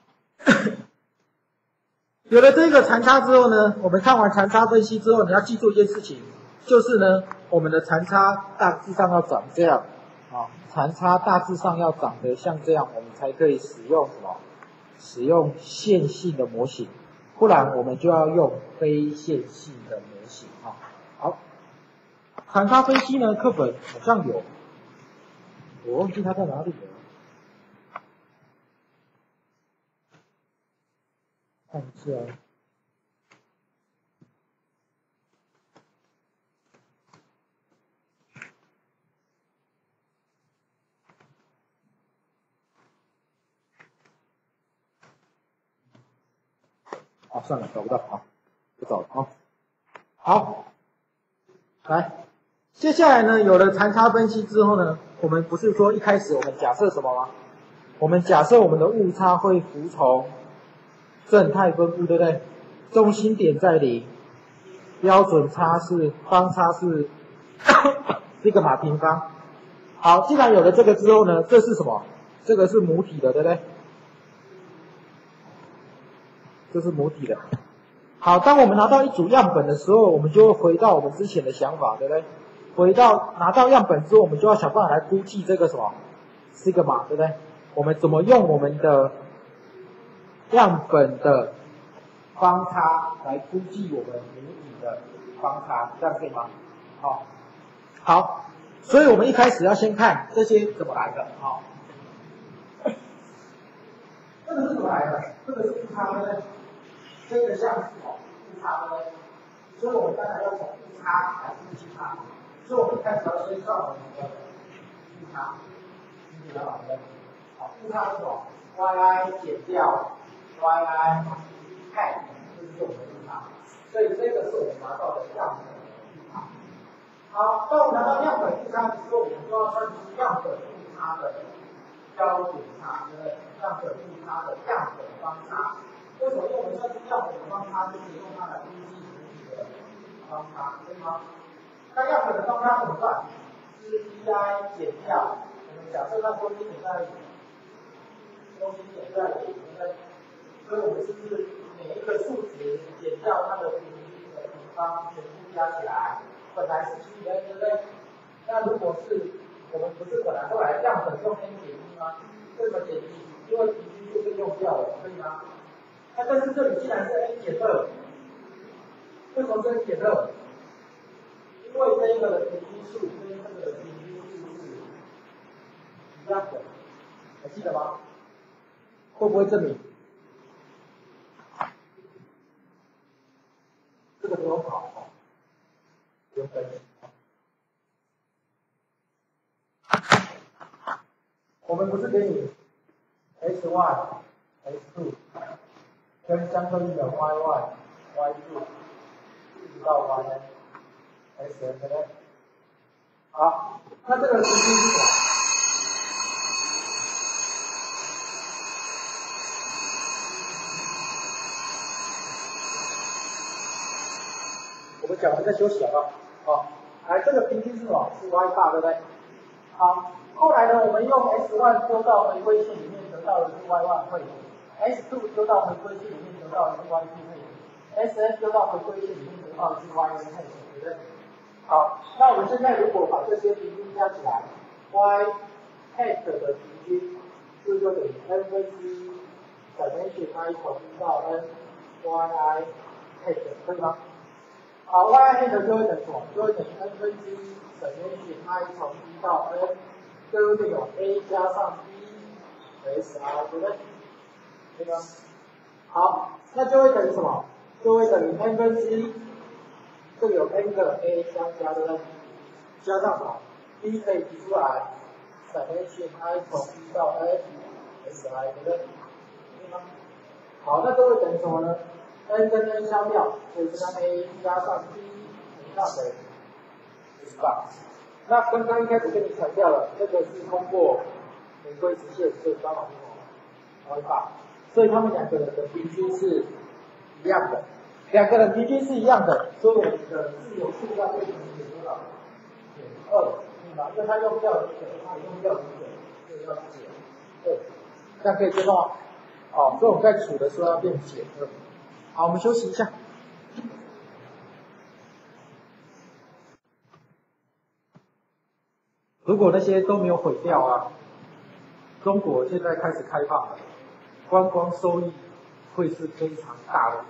有了这个残差之后呢，我们看完残差分析之后，你要记住一件事情，就是呢，我们的残差大致上要长这样，啊，残差大致上要长得像这样，我们才可以使用什么？使用线性的模型，不然我们就要用非线性的模型啊。好，残差分析呢，课本好像有，我忘记它在哪里了，看一下。啊，算了，找不到啊，不找了啊。好，来，接下来呢，有了残差分析之后呢，我们不是说一开始我们假设什么吗？我们假设我们的误差会服从正态分布，对不对？中心点在零，标准差是方差是这 个马平方。好，既然有了这个之后呢，这是什么？这个是母体的，对不对？这是母体的。好，当我们拿到一组样本的时候，我们就会回到我们之前的想法，对不对？回到拿到样本之后，我们就要想办法来估计这个什么，sigma，对不对？我们怎么用我们的样本的方差来估计我们母体的方差，这样可以吗？好，好，所以我们一开始要先看这些怎么来的，好。这个是怎么来的？这个是误差，对不对？这个像是哦误差对不对？所以我们刚才要从误差来分析它，所以我们一开始要先算我们的误差，理解了吗？好，误差是什么？yi 减掉 yi 看这是我们的误差，所以这个是我们拿到的样本误差。好，当我们拿到样本误差之后，我们就要算出样本误差的标准差，对不对？样本误差的样本方差。为什么？用我们算出样本的方差，就是用它来分析整体的方差，对吗？那样本的方差怎么算？是 ei 减掉，我们假设它中心点在中心点在零，对不对？所以我们是不是每一个数值减掉它的平均的平方，全部加起来，本来是七 n，对不对？那如果是我们不是本来后来样本用 n 减一吗？为什么减一？因为平均数被用掉了，可以吗？那但是这里既然是 n 减二，为什么是 n 减二？因为这一个的平均数跟这个的平均数是一样的，还记得吗？会不会证明？这个不用考，不用担心。我们不是给你 x one、x two 跟相对应的 y one、y two 一直到 y n、x n 对不对？好，那这个平均是什么？我们讲完再休息好不好？好，来，这个平均是什么？是 y 大对不对？好，后来呢，我们用 s one 丢到回归线里面得到的是 y one 会 s two 丢到回归线里面得到的是 Y 二会 s n 丢到回归线里面得到的是 y n 配，对不对？好，那我们现在如果把这些平均加起来，y hat 的平均是不是就等于 n 分之一 summation i 从一到 n y i hat，可以吗？好，y i hat 就会等于什么？就会等于 n 分之一等 hi 从一到 n，就会有 a 加上 b s r，对不对？对吗？好，那就会等于什么？就会等于 n 分之一。这里有 n 个 a 相加，对不对？加上什么？b 可以提出来等 hi 从一到 n s i，对不对？对吗？好，那就会等于什么呢？n 跟 n 消掉，所以这个 a 加上 b 乘上谁？十八。那刚刚一开始跟你强调了，这个是通过玫瑰直线，所以刚好是什么？十八。所以他们两个人的平均是一样的。两个人平均是一样的，所以我们的自由数要变成减多少？减二，对吧？因为它用掉一个，它用掉一个，所以要减二，这样可以知道吗？好，所以我们在除的时候要变减二。好，我们休息一下。如果那些都没有毁掉啊，中国现在开始开放了，观光收益会是非常大的。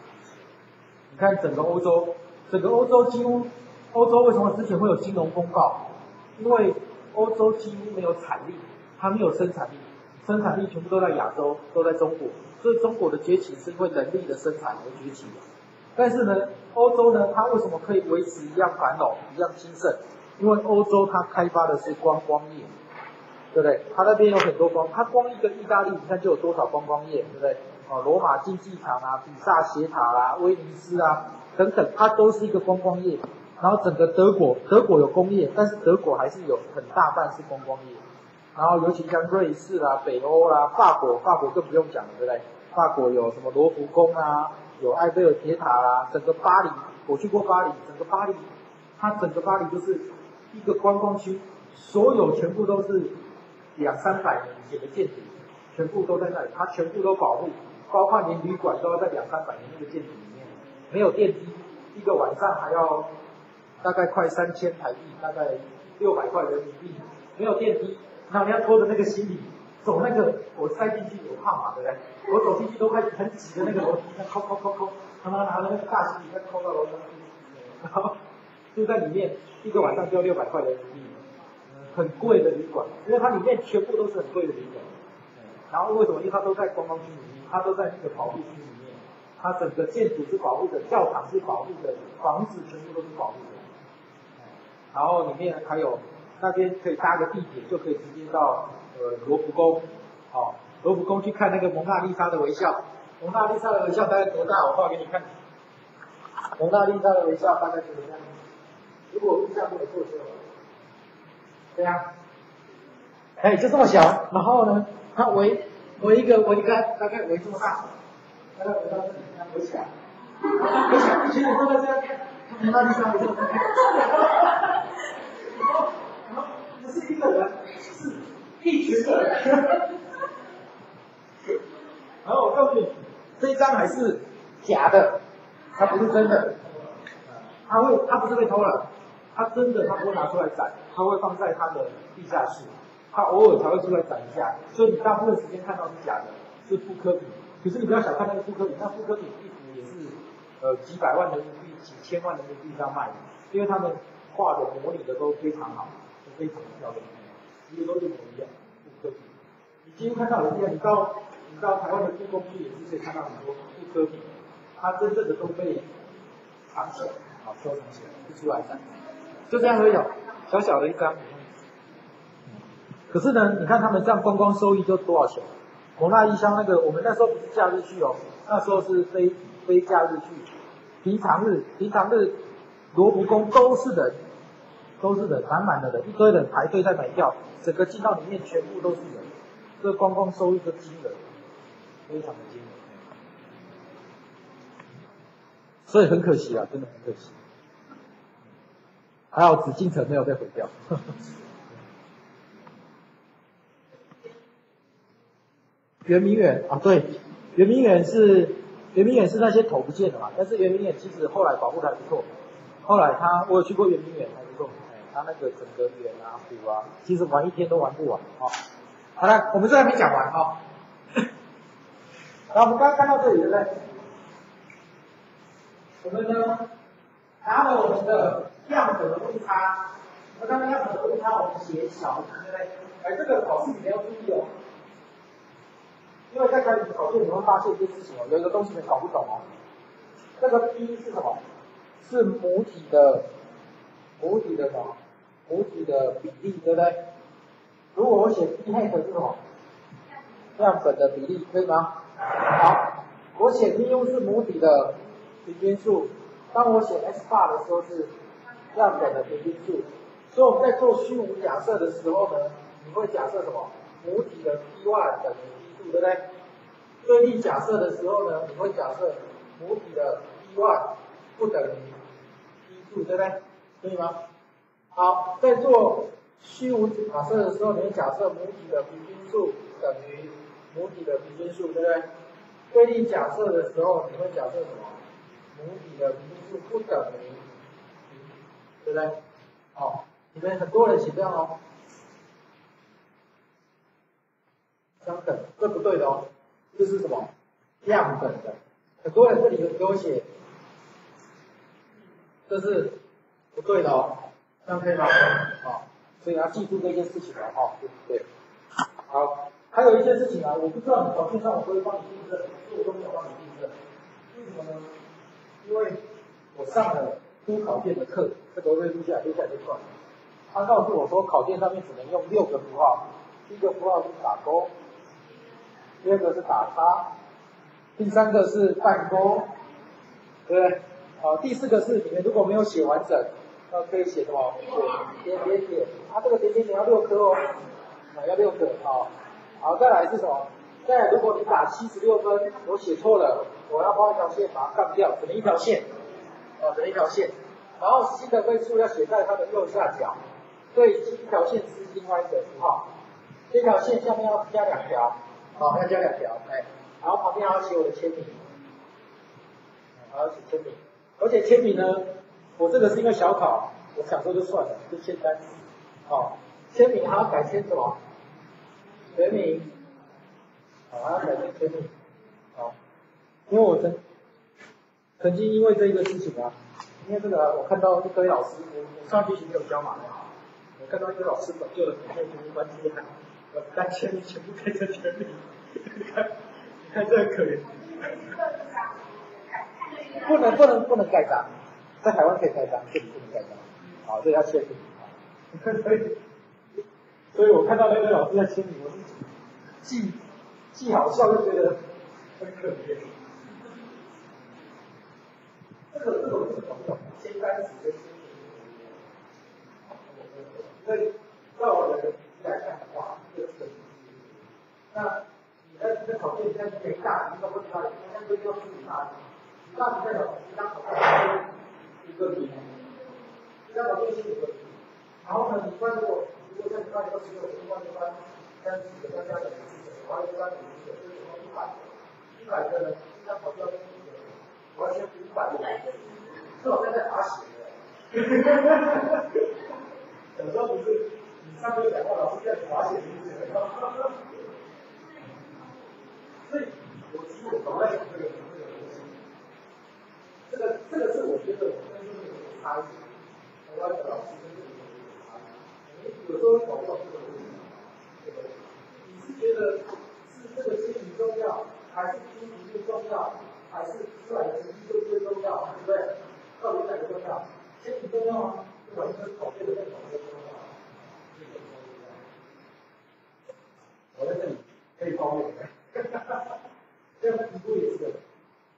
你看整个欧洲，整个欧洲几乎，欧洲为什么之前会有金融风暴？因为欧洲几乎没有产力，它没有生产力，生产力全部都在亚洲，都在中国，所以中国的崛起是因为人力的生产而崛起的。但是呢，欧洲呢，它为什么可以维持一样繁荣、一样兴盛？因为欧洲它开发的是观光业，对不对？它那边有很多光，它光一个意大利，你看就有多少观光业，对不对？哦，罗马竞技场啊，比萨斜塔啦，威尼斯啊，等等，它都是一个观光业。然后整个德国，德国有工业，但是德国还是有很大半是观光业。然后尤其像瑞士啦、北欧啦、法国，法国更不用讲了，对不对？法国有什么罗浮宫啊，有埃菲尔铁塔啦，整个巴黎，我去过巴黎，整个巴黎，它整个巴黎就是一个观光区，所有全部都是两三百年前的建筑，全部都在那里，它全部都保护。包括连旅馆都要在两三百年那个建筑里面，没有电梯，一个晚上还要大概快三千台币，大概六百块人民币，没有电梯，那你要拖着那个行李走那个，我塞进去有怕嘛，对不对？我走进去都快很挤的那个楼梯，那抠抠抠抠，他妈拿那个大行李再抠到楼上去，然后住在里面一个晚上就要六百块人民币，很贵的旅馆，因为它里面全部都是很贵的旅馆，然后为什么？因为它都在观光区里面。它都在那个保护区里面，它整个建筑是保护的，教堂是保护的，房子全部都是保护的。然后里面还有那边可以搭个地铁，就可以直接到呃罗浮宫，好，罗浮宫去看那个蒙娜丽莎的微笑。蒙娜丽莎的微笑大概多大？我画给你看。蒙娜丽莎的微笑大概就是这样。如果印象没有错的话，对呀，哎，就这么小。然后呢，它围围一个围一个大概围这么大，大概围到这里，这样围起来。围起来，以前你都在这样看，蒙娜丽莎微笑。是一个人，是一群人。然后我告诉你，这一张还是假的，它不是真的。它会，它不是被偷了，它真的，它不会拿出来展，它会放在它的地下室，它偶尔才会出来展一下。所以你大部分时间看到是假的，是复刻品。可是你不要小看那个复刻品，那复刻品一幅也是呃几百万人民币、几千万人民币这样卖，因为他们画的模拟的都非常好，非常漂亮，其实都一模一样。复刻品，你几乎看到的一样，你到你到台湾的故宫去也是可以看到很多复刻品，它真正的都被藏起来。收藏起来，不出来展，就这样而已，小小的一张。可是呢，你看他们这样观光收益就多少钱？蒙娜丽莎那个，我们那时候不是假日去哦，那时候是非非假日去，平常日平常日罗浮宫都是人，都是人，满满的人，一堆人排队在买票，整个进到里面全部都是人，这观光收益就惊人，非常的惊人。所以很可惜啊，真的很可惜。还好紫禁城没有被毁掉。圆明园啊，对，圆明园是圆明园是那些头不见了嘛，但是圆明园其实后来保护的还不错。后来他我有去过圆明园，还不错，哎，他那个整个园啊、湖啊，其实玩一天都玩不完啊。好了，我们这还没讲完啊。后我们刚看到这里对不对？我们呢，拿了我们的。样本的误差，那刚刚样本的误差我们写小，对不对？哎，这个考试你们要注意哦，因为在考考试你会发现一件事情哦，有一个东西你搞不懂哦。这个 B 是什么？是母体的母体的什么？母体的比例，对不对？如果我写 P hat 是什么？样本的比例，可以吗？好，我写 mu 是母体的平均数，当我写 S bar 的时候是。样本的平均数，所以我们在做虚无假设的时候呢，你会假设什么？母体的 P1 等于 P2，对不对？对立假设的时候呢，你会假设母体的 P1 不等于 P2，对不对？可以吗？好，在做虚无假设的时候，你会假设母体的平均数等于母体的平均数，对不对？对立假设的时候，你会假设什么？母体的平均数不等于对不对？哦，你们很多人写这样哦，相等，这不对的哦，这是什么？样本的，很多人这里给我写，这是不对的哦，这样可以吗？好，所以要记住这件事情了哈，对不对？好，还有一件事情啊，我不知道你考卷上我会帮你订正，我都没有帮你订正，为什么呢？因为我上了。出考卷的课，这个会录下来，录下来就算了。他告诉我说，考卷上面只能用六个符号，第一个符号是打勾，第二个是打叉，第三个是半勾，对不对？好，第四个是你们如果没有写完整，那可以写什么？点点点，它这个点点点要六颗哦，啊要六个啊。好，再来是什么？再来，如果你打七十六分，我写错了，我要画一条线把它杠掉，只能一条线。哦，这一条线，然后新的分数要写在它的右下角，所以一条线是另外一个符号，这条线下面要加两条，好，要加两条，哎，然后旁边还要写我的签名，还要写签名，而且签名呢，我这个是因为小考，我想说就算了，就签单，好，签名还要改签什么？全名，好，还要改签全名，好，因为我曾。曾经因为这一个事情啊，因为这个我看到一堆老师，我我上学期没有教嘛，我看到一堆老师本就的本面全部关机了，我单签名全部改成全名，你看，你看这很可怜。不能不能不能盖章，在台湾可以盖章，这里不能盖章。好，这要签名。所以，所以我看到那位老师在签名，我是既既好笑又觉得很可怜。这个这个是什么？签单纸跟签名。所以，在我的来看的话，这个是。那你在你在考卷现在是大题都不知道，现在都要注意大题。大题代表一张考卷一个题，一张考卷是五个题。然后呢，你关如果如果像你刚才说只有一万一万三十个加加等于四十，我要一万五十个，就是说一百一百个呢，一张考卷要签五个，我要签五百个，这老师在打血的。有时候不是你上课讲话，老师在划写，你觉得？所以，我其实我从来这个这个东西，这个这个是我觉得我差异，台湾的老师跟这个有差异，有时候搞不到这个问题，对不对？你是觉得是这个签名重要，还是拼图最重要，还是出来的成绩就最重要，对不对？到底哪个重要？签名重要吗？不管是考卷的内容都重要，我在这里可以帮我。哈哈这样评估也是的，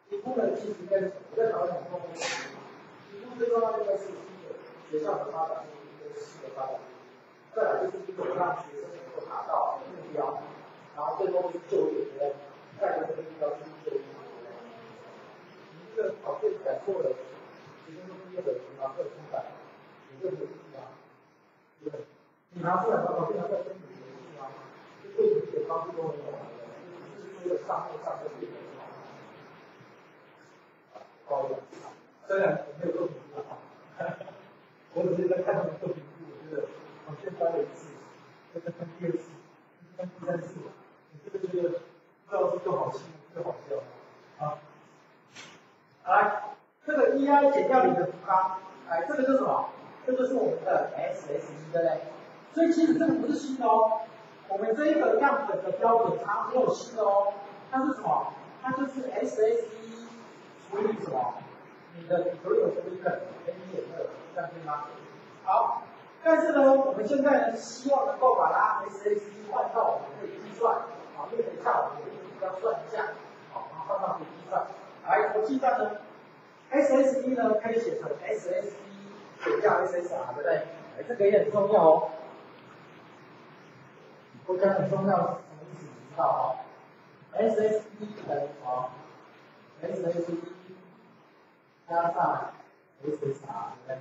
评估呢其实应该是我在讨论很多东西，评估最重要的是一个学校的发展跟系的发展，再来就是一个让学生能够达到目标，然后最终是就业，带着这个目标去就业。你这个考卷改错了，学生都毕业了，你拿出来重改，有任何意义吗？对？你拿出来把考卷拿出来跟你有意义吗？对你一点帮助都没有。这个上面上的这个高的，虽然我没有做评估啊，我只是在看他们做评估，我觉得好像翻了一次，再看第二次，第三次，你这个觉得不知道是更好听更好笑啊？来，这个 E I 减掉你的负康，哎，这个是什么？这个是我们的 S S E 对不对？所以其实这个不是新的哦。我们这一个样本的标准差没有新的哦，它是什么？它就是 SSE 除以什么？你的所有的一个 n 减二，这样对吗？好，但是呢，我们现在呢，希望能够把它 SSE 换到我们可以计算，好，因为等一下我们要算一下，好，然后换到可以计算。来，怎么计算呢？SSE 呢，可以写成 SSE 减掉 SSR，对不对？哎，这个也很重要哦。我讲很重要，什么意思？你知道啊？SSE 等于什么？SSE 加上 SSR，对不对？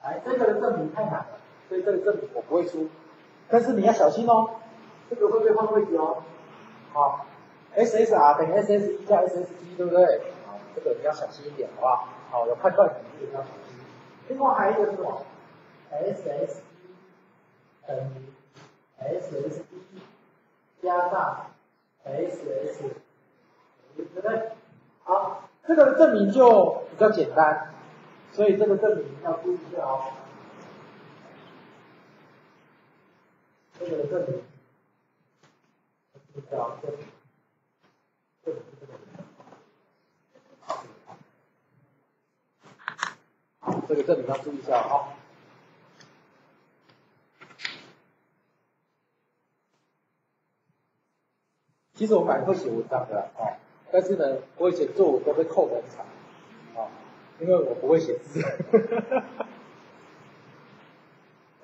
哎，这个的证明太难了，所以这个证明我不会出。但是你要小心哦，这个会不会换位置哦？好，SSR 等于 SS 一加 SS 一对不对？好，这个你要小心一点，好不好？好，有判断能力要小心。另外还有一个是什么？SSE 等于。SSE 加上 SS，对不对？好，这个证明就比较简单，所以这个证明要注意一下哦。这个证明，这个证明，这个这个，好，这个证明要注意一下啊。其实我蛮会写文章的啊，但是呢，我以前作文都被扣的很惨啊，因为我不会写字，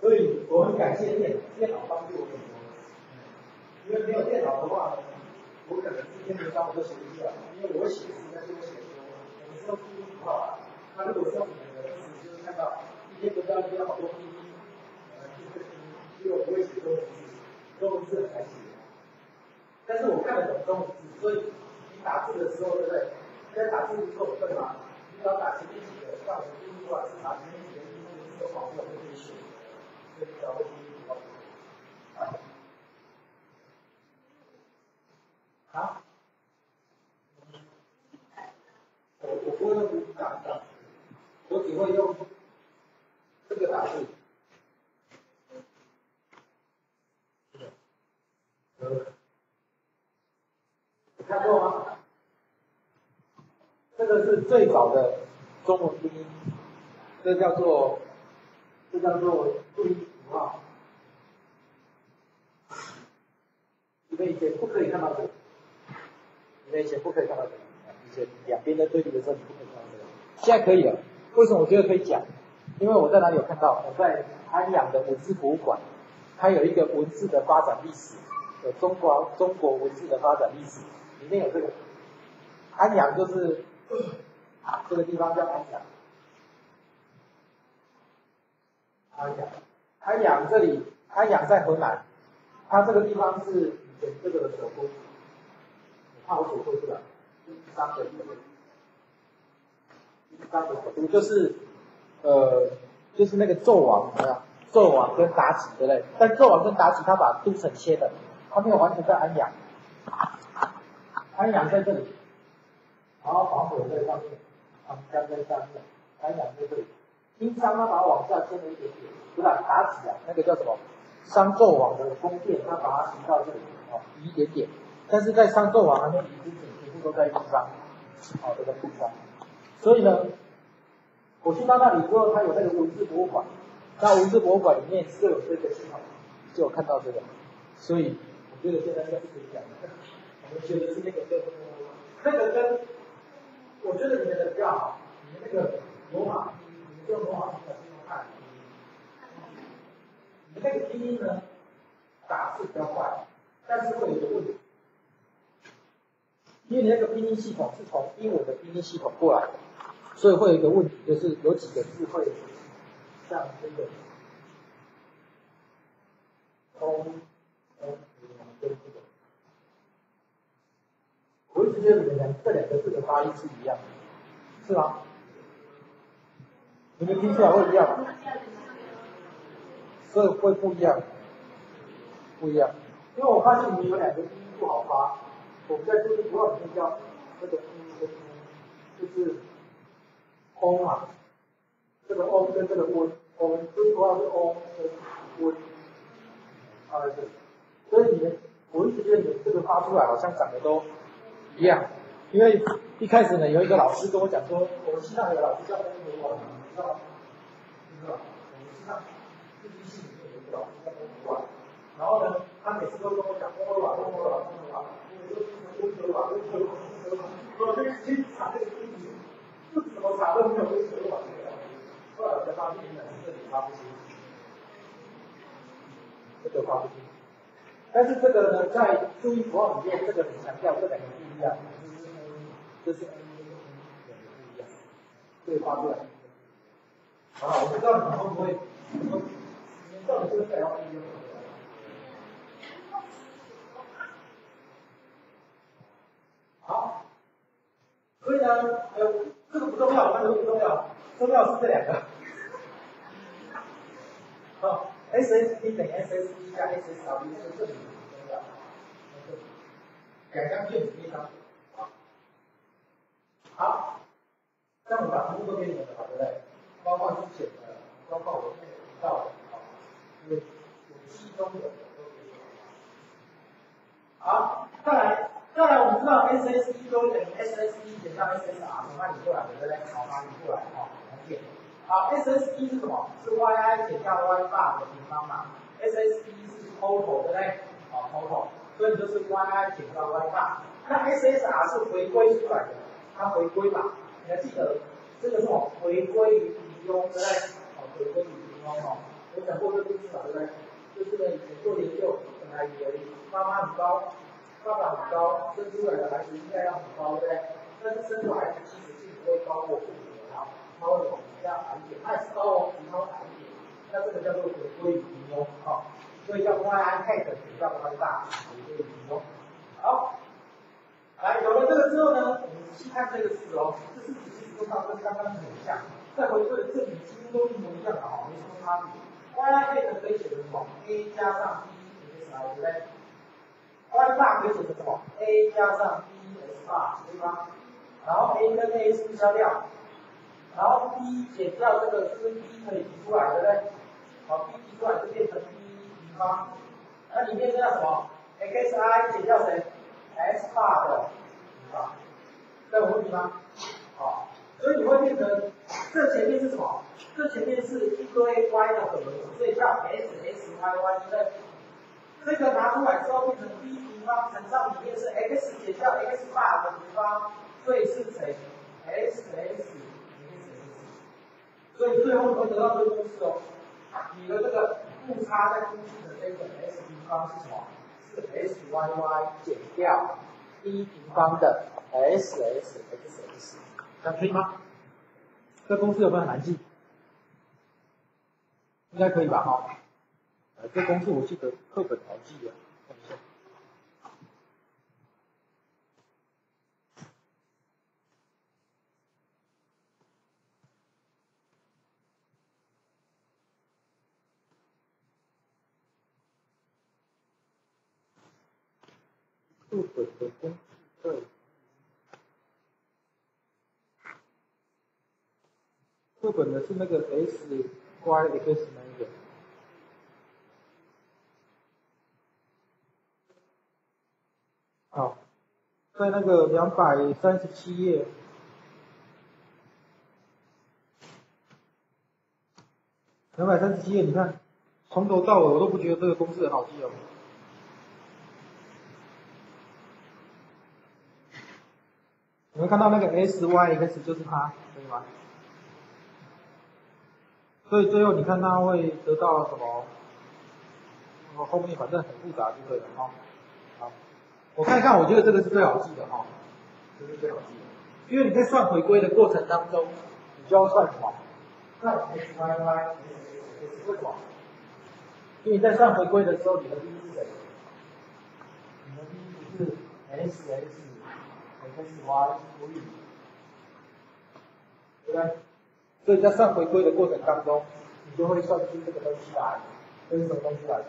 所以我很感谢电电脑帮助我很多，因为没有电脑的话，我可能一篇文章我都写不出来，因为我写字但是我写的多，有时候记忆不好，那如果说你的字就是看到一篇文章里面好多 PPT，呃，因为我不会写中文字，中文字很难写。但是我看得懂中文字，所以打字的时候，对不对？在打字的时候，对吗？你要打前面几个，像我们第一句话是打前面几个英文字都跑出来就可以写，所以只要会第一句话。啊？我我不会用笔打字，我只会用这个打字。看过吗？这个是最早的中文拼音，这叫做这叫做注音符号。你们以前不可以看到这个，你们以前不可以看到这个，以前两边在对立的时候你不可以看到这个，现在可以了。为什么我觉得可以讲？因为我在哪里有看到？我在安阳的文字博物馆，它有一个文字的发展历史，有中国中国文字的发展历史，里面有这个。安阳就是这个地方叫安阳，安阳，安阳这里，安阳在河南，它这个地方是以前这个的首都，你看我写错字了，第三个首都，第三个首都就是呃，就是那个纣王，怎么样？纣王跟妲己，对不对？但纣王跟妲己他把都城切的，他没有完全在安阳，安阳在这里。然后黄河在上面，长江在下面，安阳在这里。殷商他把它往下迁了一点点，不是妲己啊，那个叫什么？商纣王的宫殿，他把它移到这里，哦，移一点点。但是在商纣王那边移之前，全部都在殷商，哦，都在殷商。所以呢，我去到那里之后，它有那个文字博物馆，那文字博物馆里面就有这个系统，就有看到这个。所以我觉得现在应该是可以讲的。我们学的是那个跟那个跟。我觉得你们的比较好，你们那个罗马，你们用罗马拼音看，你那个拼音呢，打字比较快，但是会有一个问题，因为你那个拼音系统是从英文的拼音系统过来的，所以会有一个问题，就是有几个字会像这个，通，通，跟这个。我一直觉得你们这两个字的发音是一样的，是吗？你们听起来会一样吗？所以会不一样，不一样。因为我发现你们有两个音不好发，我们在注意符号里面叫这个音跟就是嗡嘛，这个嗡跟这个温，我们注意符号是嗡跟温，啊对，所以你们我一直觉得你们这个发出来好像长得都。一样，因为一开始呢，有一个老师跟我讲说，我们西藏有个老师叫翁文广，你知道吗？知道？我们西藏自己系里面有个老师叫翁文广，然后呢，他每次都跟我讲翁文广，翁文广，翁文广，我就翁文广，翁文广，翁文广，我就去查这个字体，怎么查都没有翁文广这个，后来我才发现原来是这里发不清，这个发不清。但是这个呢，在注音符号里面，这个很强调这两个不一样，就是 n 两个不一样，所以发出来。好，我不知道你们会不会，你们到底是不是要 n 好，所以呢，呃，这个不重要，这个不重要，重要是这两个。好。S S D 等于 S S D 加 S S W 是这里，两张卷子非常好。好，这样我把图都给你们了，对不对？包括之前的，包括我现在提到的，好，因为有其中的都可以。好，再来，再来，我们知道 S S D 都等于 S S D 减上 S S R，那你过来，对不对？好，那你过来，好，来见。好，S S D 是什么？是 Y I 减掉 Y bar 的平方嘛？S S D 是 total，对不对？好，total，所以就是 Y I 减到 Y bar。那 S S R 是回归出来的，它回归嘛？你还记得这个是什么？回归于平庸，对不对？回归于平庸哦。我讲过这个故事了，对不对？就是呢，以前做研究，本来以为妈妈很高，爸爸很高，生出来的孩子应该要很高，对不对？但是生出来孩子其实并不会高过父母的，好，他会有。加矮一点，它也是高哦，比它矮一点，那这个叫做回归于平庸啊，所以叫 y i hat 比较宽大，回归平庸。好，来有了这个之后呢，我们仔细看这个式子哦，这式子其实跟刚刚刚刚很像，再回归这里几乎都一模一样的哦，没什么差别。y i hat 可以写成什么？a 加上 b s i 对不对？y 大可以写成什么？a 加上 b s 大，对吗？然后 a 跟 a 是不是相掉？然后 b 减掉这个是 b 可以提出来，对不对？好，b 提出来就变成方，那里面这叫什么？xi 减掉谁？s bar 的平方，这有问题吗？好，所以你会变成这前面是什么？这前面是一堆 y 的和，所以叫 s s y y，对不对？这个拿出来之后变成 b 平方乘上里面是 x 减掉 x 大的平方，所以是乘 s s。所以最后会得到这个公式哦。你的这个误差在公式的这个 s 平方是什么？是 s y y 减掉一平方的 s s x x，这样可以吗？这公式有没有难记？应该可以吧？哈。呃，这公式我记得课本好记啊，看一下。课本的公式在，课本的是那个 s y x 那一个。好，在那个两百三十七页，两百三十七页，你看，从头到尾我都不觉得这个公式好记哦。你们看到那个 s y x 就是它，可以吗？所以最后你看它会得到什么？后面反正很复杂就对了哈。好我看一看，我觉得这个是最好记的哈，这是最好记的，因为你在算回归的过程当中，你就要算什么？算 x y y x x 为什么？因为你在算回归的时候，你的 b 是谁？你的 b 是 S S x x y 除以，对不对？所以在算回归的过程当中，你就会算出这个东西来，这是什么东西来？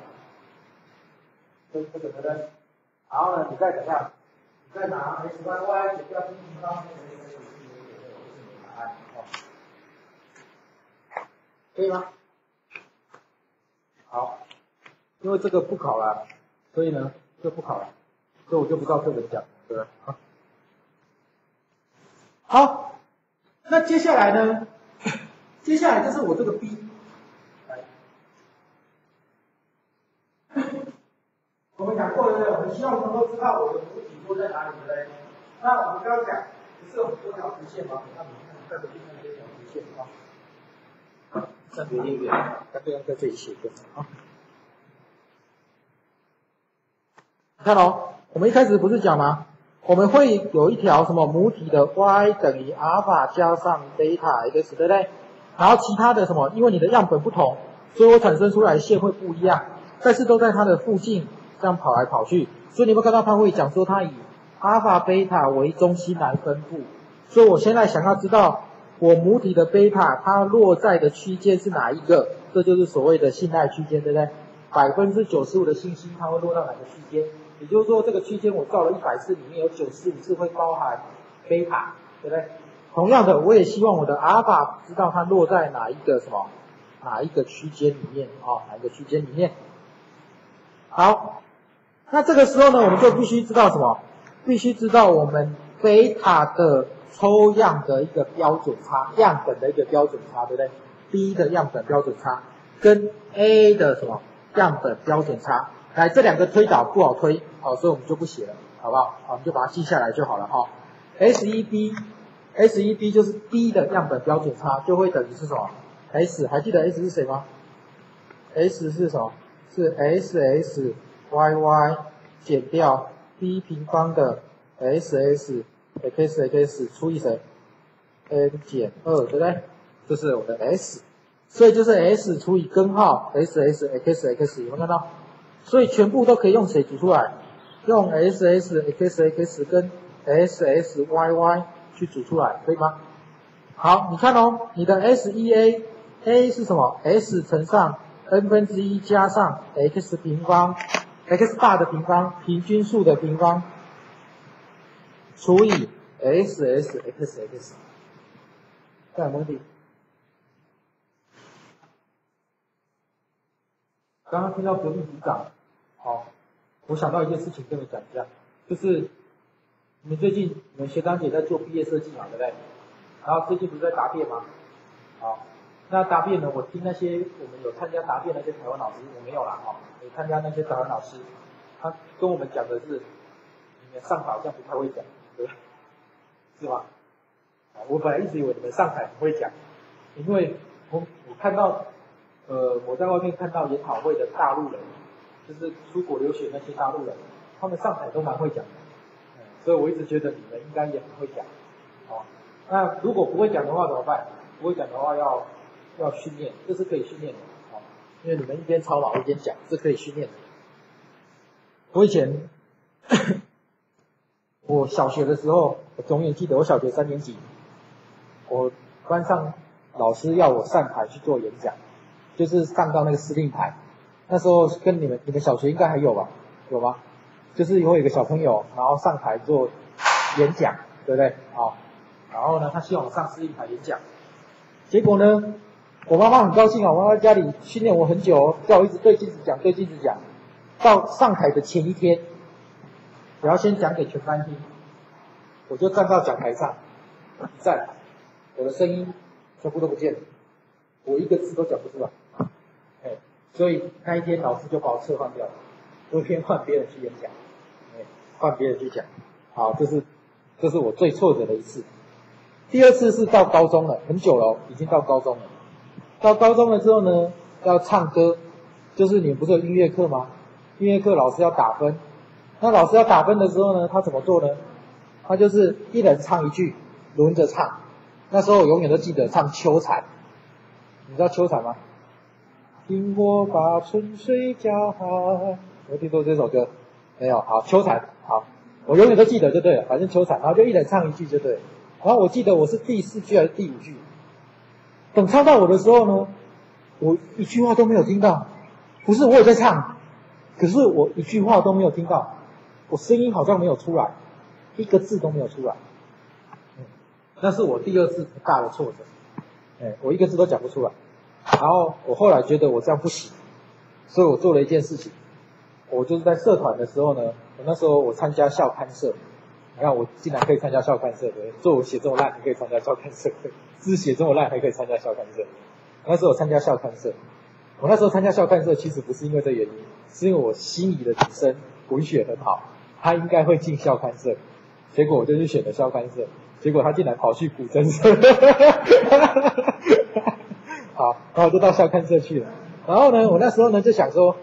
这这个对不对？然后呢，你再怎样，你再拿 x y y 减掉 b 平方，答案，可以吗？好，因为这个不考了，所以呢，就不考了，所以我就不照课本讲，对不对？好，那接下来呢？接下来就是我这个 b。我们讲过了，我们希望能够知道我的主体落在哪里的嘞。那我们刚刚讲不是有很多条直线吗？那你看再回去看这条直线啊。三别列表，干脆要在这里写就好啊。看哦，我们一开始不是讲吗？我们会有一条什么母体的 y 等于阿尔法加上贝塔 x，对不对？然后其他的什么，因为你的样本不同，所以我产生出来的线会不一样，但是都在它的附近。这样跑来跑去，所以你会看到他会讲说他以阿尔法、贝塔为中心来分布。所以我现在想要知道我母体的贝塔它落在的区间是哪一个，这就是所谓的信赖区间，对不对？百分之九十五的信息它会落到哪个区间？也就是说这个区间我造了一百次，里面有九十五次会包含贝塔，对不对？同样的，我也希望我的阿尔法知道它落在哪一个什么哪一个区间里面啊？哪一个区间里面？好。那这个时候呢，我们就必须知道什么？必须知道我们贝塔的抽样的一个标准差，样本的一个标准差，对不对？B 的样本标准差跟 A 的什么样本标准差？来，这两个推导不好推，好，所以我们就不写了，好不好？好，我们就把它记下来就好了哈。S 一 B，S 一 B 就是 B 的样本标准差，就会等于是什么？S 还记得 S 是谁吗？S 是什么？是 S S。y y 减掉 b 平方的 s s x x 除以谁？n 减二，对不对？这是我的 s，所以就是 s 除以根号 s s x x，有没有看到？所以全部都可以用谁组出来？用 s s x x 跟 s s y y 去组出来，可以吗？好，你看哦，你的 SEA，A 是什么？s 乘上 n 分之一加上 x 平方。x 大的平方平均数的平方除以 s s x x，这样问题。刚刚听到隔壁组长，好，我想到一件事情跟你讲一下，就是你们最近你们学长姐在做毕业设计嘛，对不对？然后最近不是在答辩吗？好，那答辩呢？我听那些我们有参加答辩那些台湾老师，我没有啦，哈，有参加那些台湾老师，他跟我们讲的是，你们上海好像不太会讲，对吧？是吗？我本来一直以为你们上海很会讲，因为我我看到，呃，我在外面看到研讨会的大陆人，就是出国留学那些大陆人，他们上海都蛮会讲的，所以我一直觉得你们应该也很会讲，哦，那如果不会讲的话怎么办？不会讲的话要要训练，这是可以训练的，哦，因为你们一边抄稿一边讲是可以训练的。我以前，我小学的时候，我永远记得我小学三年级。我班上老师要我上台去做演讲，就是上到那个司令台。那时候跟你们，你们小学应该还有吧？有吗？就是有一个小朋友，然后上台做演讲，对不对？好，然后呢，他希望我上司令台演讲。结果呢，我妈妈很高兴啊，我在家里训练我很久，哦叫我一直对镜子讲，对镜子讲。到上台的前一天，我要先讲给全班听，我就站到讲台上，站。我的声音全部都不见了，我一个字都讲不出来，所以那一天老师就把我撤换掉了，昨天换别人去演讲，换别人去讲，好，这是这是我最挫折的一次。第二次是到高中了，很久了，已经到高中了。到高中了之后呢，要唱歌，就是你们不是有音乐课吗？音乐课老师要打分，那老师要打分的时候呢，他怎么做呢？他就是一人唱一句，轮着唱。那时候我永远都记得唱《秋蝉》，你知道《秋蝉》吗？听我把春水交好，有听过这首歌？没有？好，《秋蝉》好，我永远都记得就对了，反正《秋蝉》，然后就一人唱一句就对。然后我记得我是第四句还是第五句，等唱到我的时候呢，我一句话都没有听到，不是我也在唱，可是我一句话都没有听到，我声音好像没有出来，一个字都没有出来。那是我第二次大的挫折，哎，我一个字都讲不出来。然后我后来觉得我这样不行，所以我做了一件事情，我就是在社团的时候呢，我那时候我参加校刊社，你看我竟然可以参加校刊社，的，作文写这么烂还可以参加校刊社，字写这么烂还可以参加校刊社。那时候我参加校刊社，我那时候参加校刊社其实不是因为这原因，是因为我心仪的女生文学很好，她应该会进校刊社，结果我就去选了校刊社。结果她竟然跑去古筝社，好，然后就到校刊社去了。然后呢，我那时候呢就想说，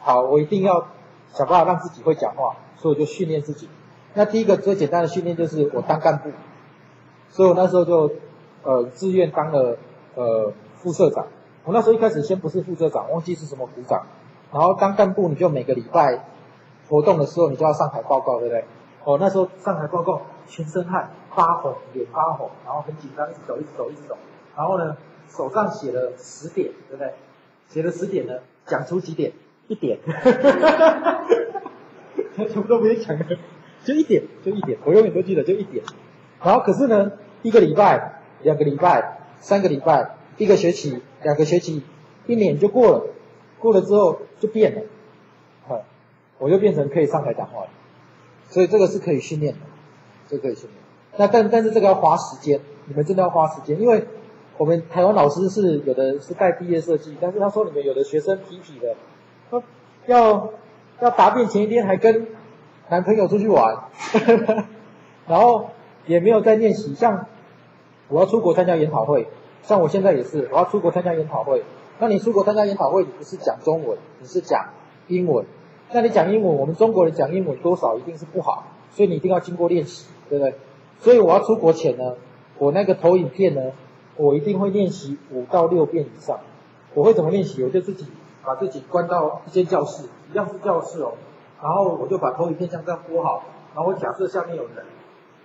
好，我一定要想办法让自己会讲话，所以我就训练自己。那第一个最简单的训练就是我当干部，所以我那时候就呃自愿当了呃副社长。我那时候一开始先不是副社长，忘记是什么股长。然后当干部你就每个礼拜活动的时候你就要上台报告，对不对？哦，那时候上台报告，全身汗。发红，脸发红，然后很紧张，一直走，一直走，一直走。然后呢，手上写了十点，对不对？写了十点呢，讲出几点？一点。什么都没讲的，就一点，就一点。我永远都记得，就一点。然后可是呢，一个礼拜，两个礼拜，三个礼拜，一个学期，两个学期，一年就过了。过了之后就变了，好，我就变成可以上台讲话了。所以这个是可以训练的，这可以训练。那但但是这个要花时间，你们真的要花时间，因为我们台湾老师是有的是带毕业设计，但是他说你们有的学生皮皮的，他要要答辩前一天还跟男朋友出去玩，然后也没有在练习。像我要出国参加研讨会，像我现在也是我要出国参加研讨会，那你出国参加研讨会，你不是讲中文，你是讲英文，那你讲英文，我们中国人讲英文多少一定是不好，所以你一定要经过练习，对不对？所以我要出国前呢，我那个投影片呢，我一定会练习五到六遍以上。我会怎么练习？我就自己把自己关到一间教室，一样是教室哦。然后我就把投影片像这样播好，然后我假设下面有人，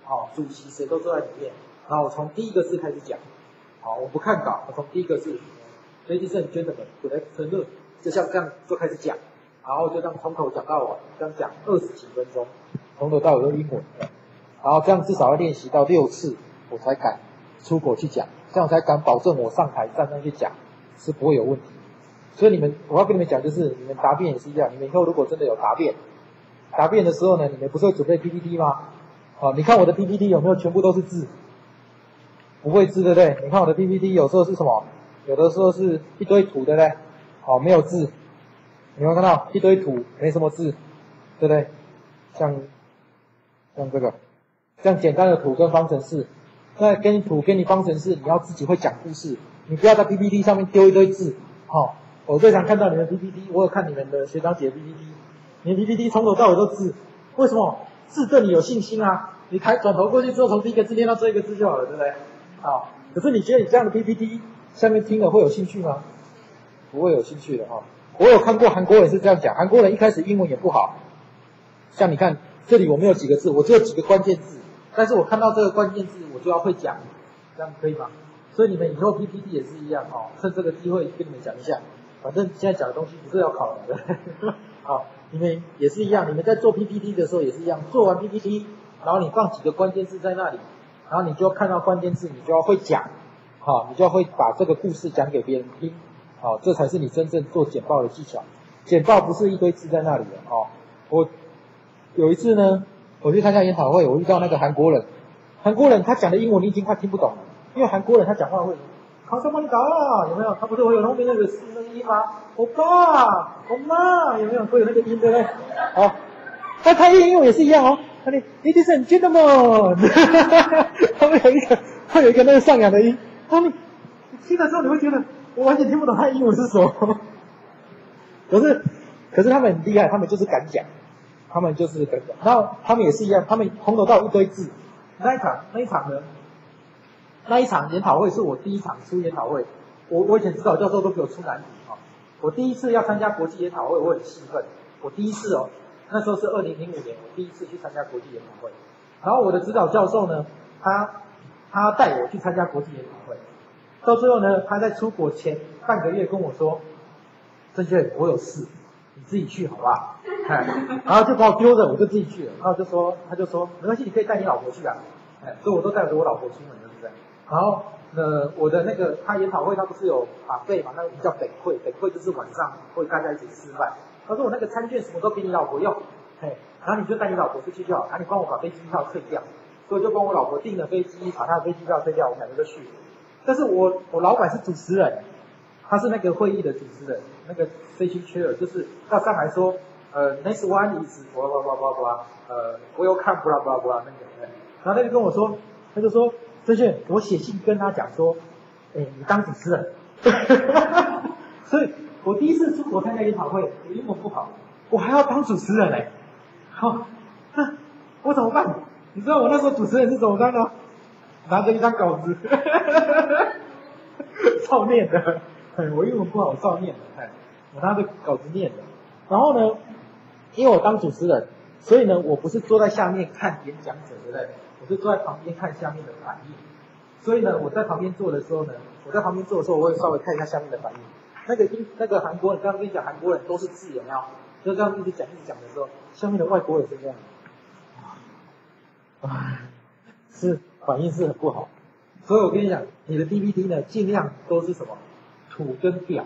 好，主席谁都坐在里面，然后我从第一个字开始讲，好，我不看稿，我从第一个字，Ladies and gentlemen, good afternoon，就像这样就开始讲，然后就这样从头讲到尾，这样讲二十几分钟，从头到尾都英文。然后这样至少要练习到六次，我才敢出国去讲，这样才敢保证我上台站上去讲是不会有问题。所以你们，我要跟你们讲，就是你们答辩也是一样。你们以后如果真的有答辩，答辩的时候呢，你们不是会准备 PPT 吗？哦，你看我的 PPT 有没有全部都是字？不会字，对不对？你看我的 PPT 有时候是什么？有的时候是一堆图，对不对？好，没有字。你有看到一堆图，没什么字，对不对？像像这个，像简单的图跟方程式，那给你图给你方程式，你要自己会讲故事，你不要在 PPT 上面丢一堆字。好，我最常看到你们 PPT，我有看你们的学长姐 PPT，你的 PPT 从头到尾都字，为什么？字对你有信心啊？你抬转头过去之后，从第一个字念到最后一个字就好了，对不对？好，可是你觉得你这样的 PPT 下面听了会有兴趣吗？不会有兴趣的哈。我有看过韩国人是这样讲，韩国人一开始英文也不好，像你看这里我没有几个字，我只有几个关键字，但是我看到这个关键字我就要会讲，这样可以吗？所以你们以后 PPT 也是一样哦，趁这个机会跟你们讲一下，反正现在讲的东西不是要考你的，好，你们也是一样，你们在做 PPT 的时候也是一样，做完 PPT，然后你放几个关键字在那里，然后你就要看到关键字，你就要会讲，好，你就要会把这个故事讲给别人听。好，这才是你真正做简报的技巧。简报不是一堆字在那里的哦。我有一次呢，我去参加研讨会，我遇到那个韩国人，韩国人他讲的英文你已经快听不懂了，因为韩国人他讲话会，康什么你搞啊？有没有？他不是会有后面那个那个音吗？欧巴，欧妈，有没有？会有那个音对不对？好，他他英文也是一样哦。他的 Ladies and gentlemen，他们有一个，他有一个那个上扬的音，他们听了之后你会觉得。我完全听不懂他英文是什么，可是，可是他们很厉害，他们就是敢讲，他们就是敢讲。然后他们也是一样，他们从头到一堆字。那一场那一场呢，那一场研讨会是我第一场出研讨会。我我以前指导教授都给我出难题啊。我第一次要参加国际研讨会，我很兴奋。我第一次哦，那时候是二零零五年，我第一次去参加国际研讨会。然后我的指导教授呢，他他带我去参加国际研讨会。到最后呢，他在出国前半个月跟我说：“郑轩，我有事，自己去好不好？”哎，然后就把我丢着，我就自己去了。然后就说，他就说：“没关系，你可以带你老婆去啊。”哎，所以我都带着我老婆出门了，对不对？然后，呃，我的那个他研讨会，他不是有把费嘛？那个叫北会，北会就是晚上会大家一起吃饭。他说：“我那个餐券什么都给你老婆用，哎，然后你就带你老婆出去就好，然后你帮我把飞机票退掉。”所以就帮我老婆订了飞机，把她的飞机票退掉，我们两个就去。但是我我老板是主持人，他是那个会议的主持人，那个 C 区 chair 就是到上来说，呃，next one is 哇哇哇哇哇，呃，我有看 blah blah blah 那个，然后他就跟我说，他就说，郑炫，我写信跟他讲说，哎，你当主持人，所以我第一次出国参加研讨会，我英文不好，我还要当主持人嘞，好，那我怎么办？你知道我那时候主持人是怎么当的？拿着一张稿子，照念的。很我英文不好，照念的。哎，我拿着稿子念的。然后呢，因为我当主持人，所以呢，我不是坐在下面看演讲者，对不对？我是坐在旁边看下面的反应。所以呢，我在旁边坐的时候呢，我在旁边坐的时候，我会稍微看一下下面的反应。那个英那个韩国人，刚刚跟你讲，韩国人都是字眼啊，就这样一直讲一直讲的时候，下面的外国人是这样。啊，是。反应是很不好，所以我跟你讲，你的 PPT 呢，尽量都是什么图跟表，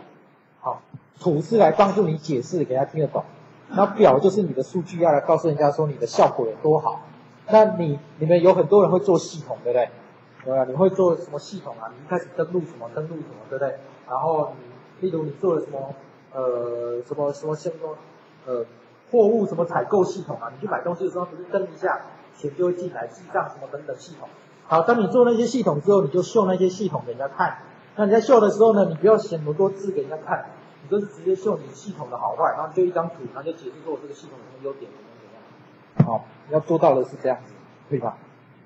好，图是来帮助你解释，给他听得懂，那表就是你的数据，要来告诉人家说你的效果有多好。那你你们有很多人会做系统，对不对？对啊，你会做什么系统啊？你一开始登录什么，登录什么，对不对？然后你，例如你做了什么，呃，什么什么什么，呃，货物什么采购系统啊？你去买东西的时候，不是登一下，钱就会进来，记账什么等等系统。好，当你做那些系统之后，你就秀那些系统给人家看。那你在秀的时候呢，你不要写那么多字给人家看，你就是直接秀你系统的好坏，然后就一张图，然后就解释说我这个系统什么优点怎么怎么样。好，要做到的是这样子，对吧？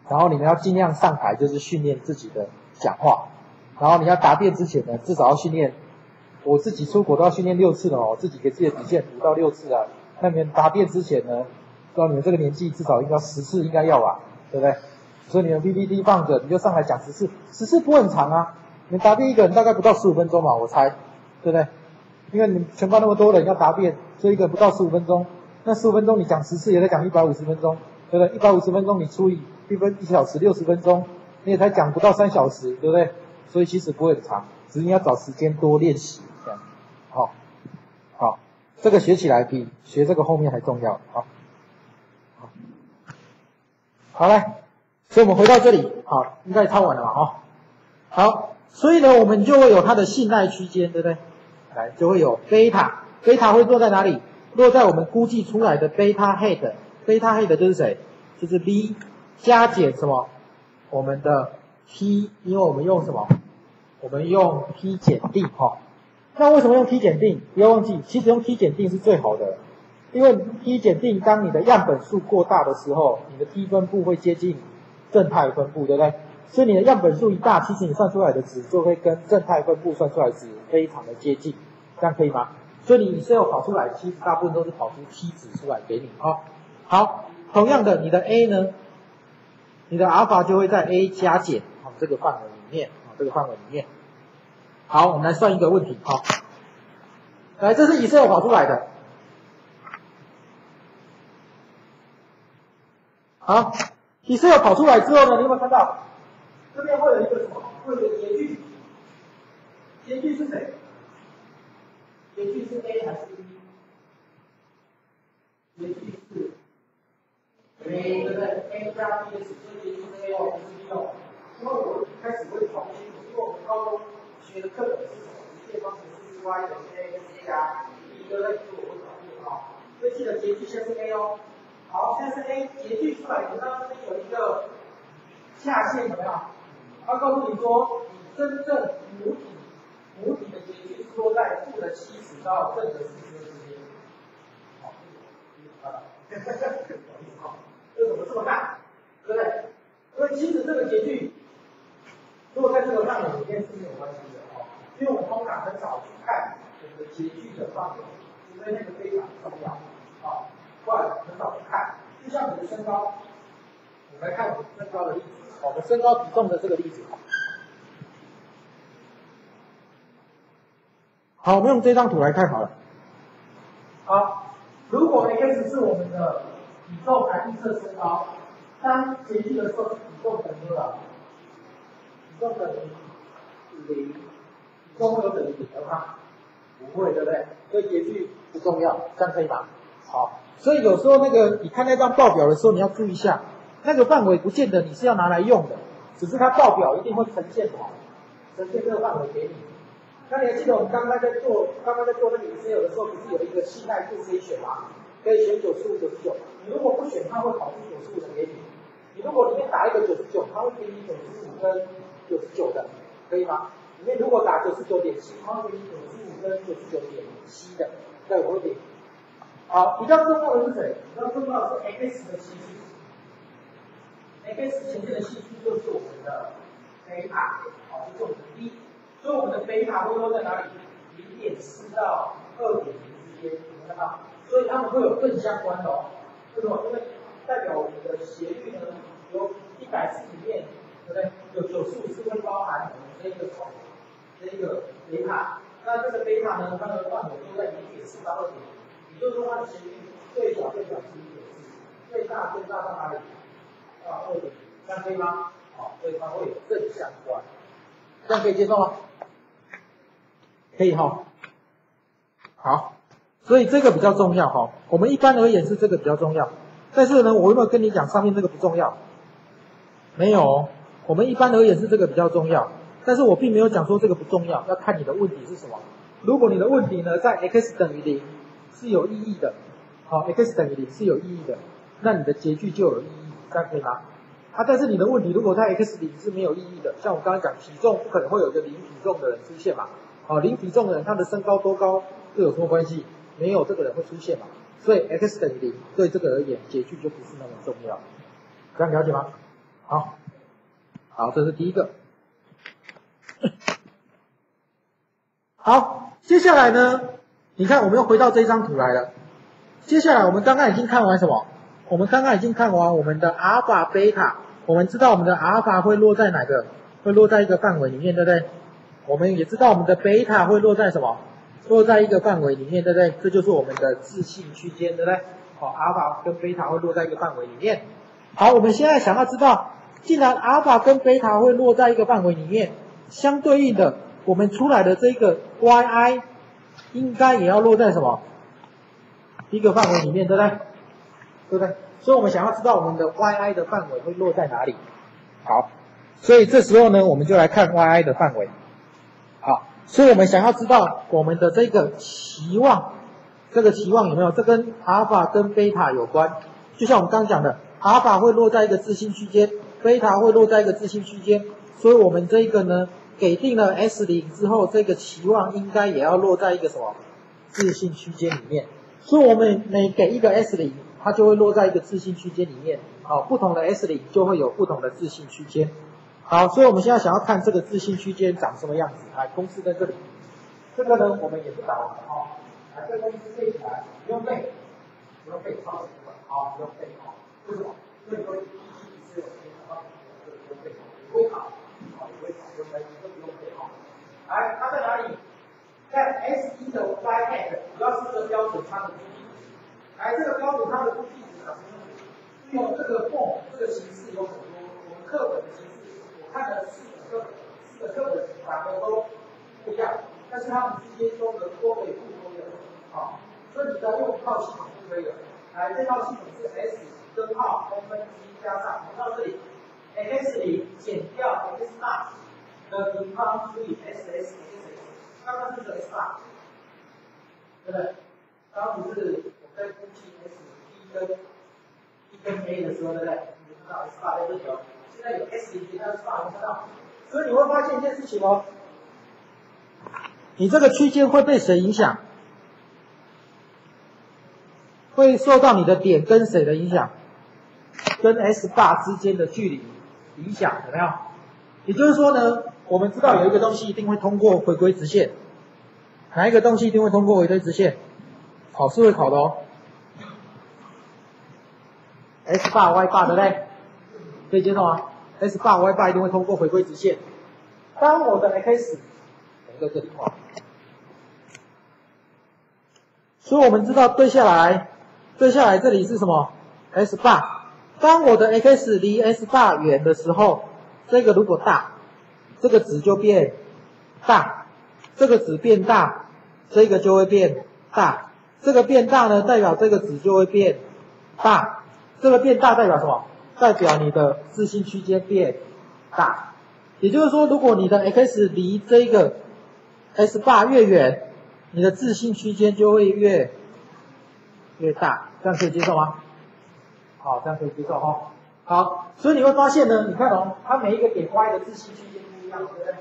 然后你们要尽量上台，就是训练自己的讲话。然后你要答辩之前呢，至少要训练。我自己出国都要训练六次的哦，自己给自己的底线五到六次啊。那你们答辩之前呢，到你们这个年纪，至少应该十次应该要吧，对不对？所以你们 PPT 放着，你就上来讲十次，十次不会很长啊。你答辩一个人大概不到十五分钟吧，我猜，对不对？因为你全班那么多人要答辩，所以一个不到十五分钟，那十五分钟你讲十次也在讲一百五十分钟，对不对？一百五十分钟你除以一分一小时六十分钟，你也才讲不到三小时，对不对？所以其实不会很长，只是你要找时间多练习这样。好，好，这个学起来比学这个后面还重要。好，好，好来。所以我们回到这里，好，应该抄完了吧？哈，好，所以呢，我们就会有它的信赖区间，对不对？来，就会有贝塔，贝塔会落在哪里？落在我们估计出来的贝塔 head，贝塔 head 就是谁？就是 b 加减什么？我们的 t，因为我们用什么？我们用 t 减定哈。那为什么用 t 减定？不要忘记，其实用 t 减定是最好的，因为 t 减定当你的样本数过大的时候，你的 t 分布会接近正态分布，对不对？所以你的样本数一大，其实你算出来的值就会跟正态分布算出来值非常的接近，这样可以吗？所以你 Excel 跑出来，其实大部分都是跑出 t 值出来给你啊。好，同样的，你的 A 呢，你的阿尔法就会在 A 加减啊这个范围里面啊这个范围里面。好，我们来算一个问题啊。来，这是 Excel 跑出来的。好，Excel 跑出来之后呢，你有没有看到？这边会有一个什么？会有一个截距，截距是谁？截距是 A 还是 B？截距是 A 对不对？A 加 B 的所以截距是 A 哦，不是 B 哦。因为我一开始会搞不清楚，因为我们高中学的课本是什么？一切方程式 y 等于 A 加 B 对不对？所以我会搞不好。所以记得截距先是 A 哦。好，现在是 A 截距出来，你看这边有一个下限有没有？他告诉你说，你真正母体母体的结局是落在负的七十到正的四十之间。好，啊，这怎么这么大？对不对？因为其实这个结局，落在这个范围里面是没有关系的哦，因为我们通常很少去看我们的结局的范围，因为那个非常重要啊，不然很少去看。就像你的身高，我们来看我们身高的例子。我们身高体重的这个例子，好，我们用这张图来看好了。好，如果 x 是我们的体重来预测身高，当截距的时候，体重等于多少？体重等于零，体重会有等于零的吗？不会，对不对？所以截距不重要，这样可以吗？好，所以有时候那个你看那张报表的时候，你要注意一下。那个范围不见得你是要拿来用的，只是它报表一定会呈现好，呈现这个范围给你。那你还记得我们刚刚在做，刚刚在做那个 Excel 的时候，不是有一个信赖度可以选吗？可以选九十五、九十九。你如果不选，它会跑出九十五的给你。你如果里面打一个九十九，它会给你九十五跟九十九的，可以吗？里面如果打九十九点七，它会给你九十五跟九十九点七的，对，我会给。好，比较重要的是谁？比较重要的是 X 的期数。X 前面的系数就是我们的贝塔，好，就是我们的 B，所以我们的贝塔会落在哪里？零点四到二点零之间，有看到？所以它们会有正相关的哦，为什么？因为代表我们的斜率呢，有一百次里面，对不对？有九十五次会包含我们这个口，这个贝塔，那这个贝塔呢，它的范围就在零点四到二点零，也就是说它的斜率最小最小是一点四，最大最大到哪里？二点这样可以吗？好，所以它会有正相关，这样可以接受吗？可以哈。好，所以这个比较重要哈。我们一般而言是这个比较重要，但是呢，我有没有跟你讲上面这个不重要？没有，我们一般而言是这个比较重要，但是我并没有讲说这个不重要，要看你的问题是什么。如果你的问题呢在 x 等于零是有意义的，好，x 等于零是有意义的，那你的结句就有意义。这样可以吗？啊，但是你的问题如果在 x 零是没有意义的，像我刚刚讲体重不可能会有一个零体重的人出现嘛？啊，零体重的人他的身高多高这有什么关系？没有这个人会出现嘛？所以 x 等于零对这个而言结句就不是那么重要，这样了解吗？好，好，这是第一个。好，接下来呢？你看，我们又回到这张图来了。接下来我们刚刚已经看完什么？我们刚刚已经看完我们的阿尔法、贝塔，我们知道我们的阿尔法会落在哪个？会落在一个范围里面，对不对？我们也知道我们的贝塔会落在什么？落在一个范围里面，对不对？这就是我们的自信区间，对不对？好，阿尔法跟贝塔会落在一个范围里面。好，我们现在想要知道，既然阿尔法跟贝塔会落在一个范围里面，相对应的，我们出来的这个 yi 应该也要落在什么一个范围里面，对不对？对不对？所以我们想要知道我们的 yi 的范围会落在哪里？好，所以这时候呢，我们就来看 yi 的范围。好，所以我们想要知道我们的这个期望，这个期望有没有？这跟阿尔法跟贝塔有关。就像我们刚讲的，阿尔法会落在一个自信区间，贝塔会落在一个自信区间。所以我们这个呢，给定了 S 零之后，这个期望应该也要落在一个什么自信区间里面。所以我们每给一个 S 零，它就会落在一个自信区间里面。好，不同的 S 零就会有不同的自信区间。好，所以我们现在想要看这个自信区间长什么样子。来，公式在这里。这个呢，我们也不打了哈。来，这个公式背起来，不用背，不用背，抄习惯。好，不用背哈。为什么？因为说一、一、是有可以考到，这个不用背，不会考，好，不会考，不用背，都不用背哈。来，它在哪里？在 S 一的 Y hat，主要是这个标准差的估计。来，这个标准它的估计是什么？用这个 form 这个形式有很多，我们课本的形式。我看的四个课，四个课本打的都不一样，但是它们之间都能多维互通的，啊，所以你只要用一套系统就可以了。来，这套系统是 S 根号分分之一加上，到这里，x 零减掉 x 大的平方除以 S S S S，刚刚是 S 大，对不对？刚刚不是在估计 S 一跟一跟 A 的时候，对不对？你看到 S 大在这里哦。现在有 S 零，它是大，你看到，所以你会发现一件事情哦，你这个区间会被谁影响？会受到你的点跟谁的影响？跟 S 大之间的距离影响，有没有？也就是说呢，我们知道有一个东西一定会通过回归直线，哪一个东西一定会通过回归直线？考试会考的哦，S 八 Y 八，对不对？可以接受吗？S 八 Y 八一定会通过回归直线。当我的 X 在这里画，所以我们知道对下来，对下来这里是什么？S 八。当我的 X 离 S 八远的时候，这个如果大，这个值就变大，这个值变大，这个就会变大。这个变大呢，代表这个值就会变大。这个变大代表什么？代表你的自信区间变大，也就是说，如果你的 x 离这个 S 八越远，你的自信区间就会越越大，这样可以接受吗？好，这样可以接受哈。好，所以你会发现呢，你看哦，它每一个点 Y 的自信区间不一样，对不对？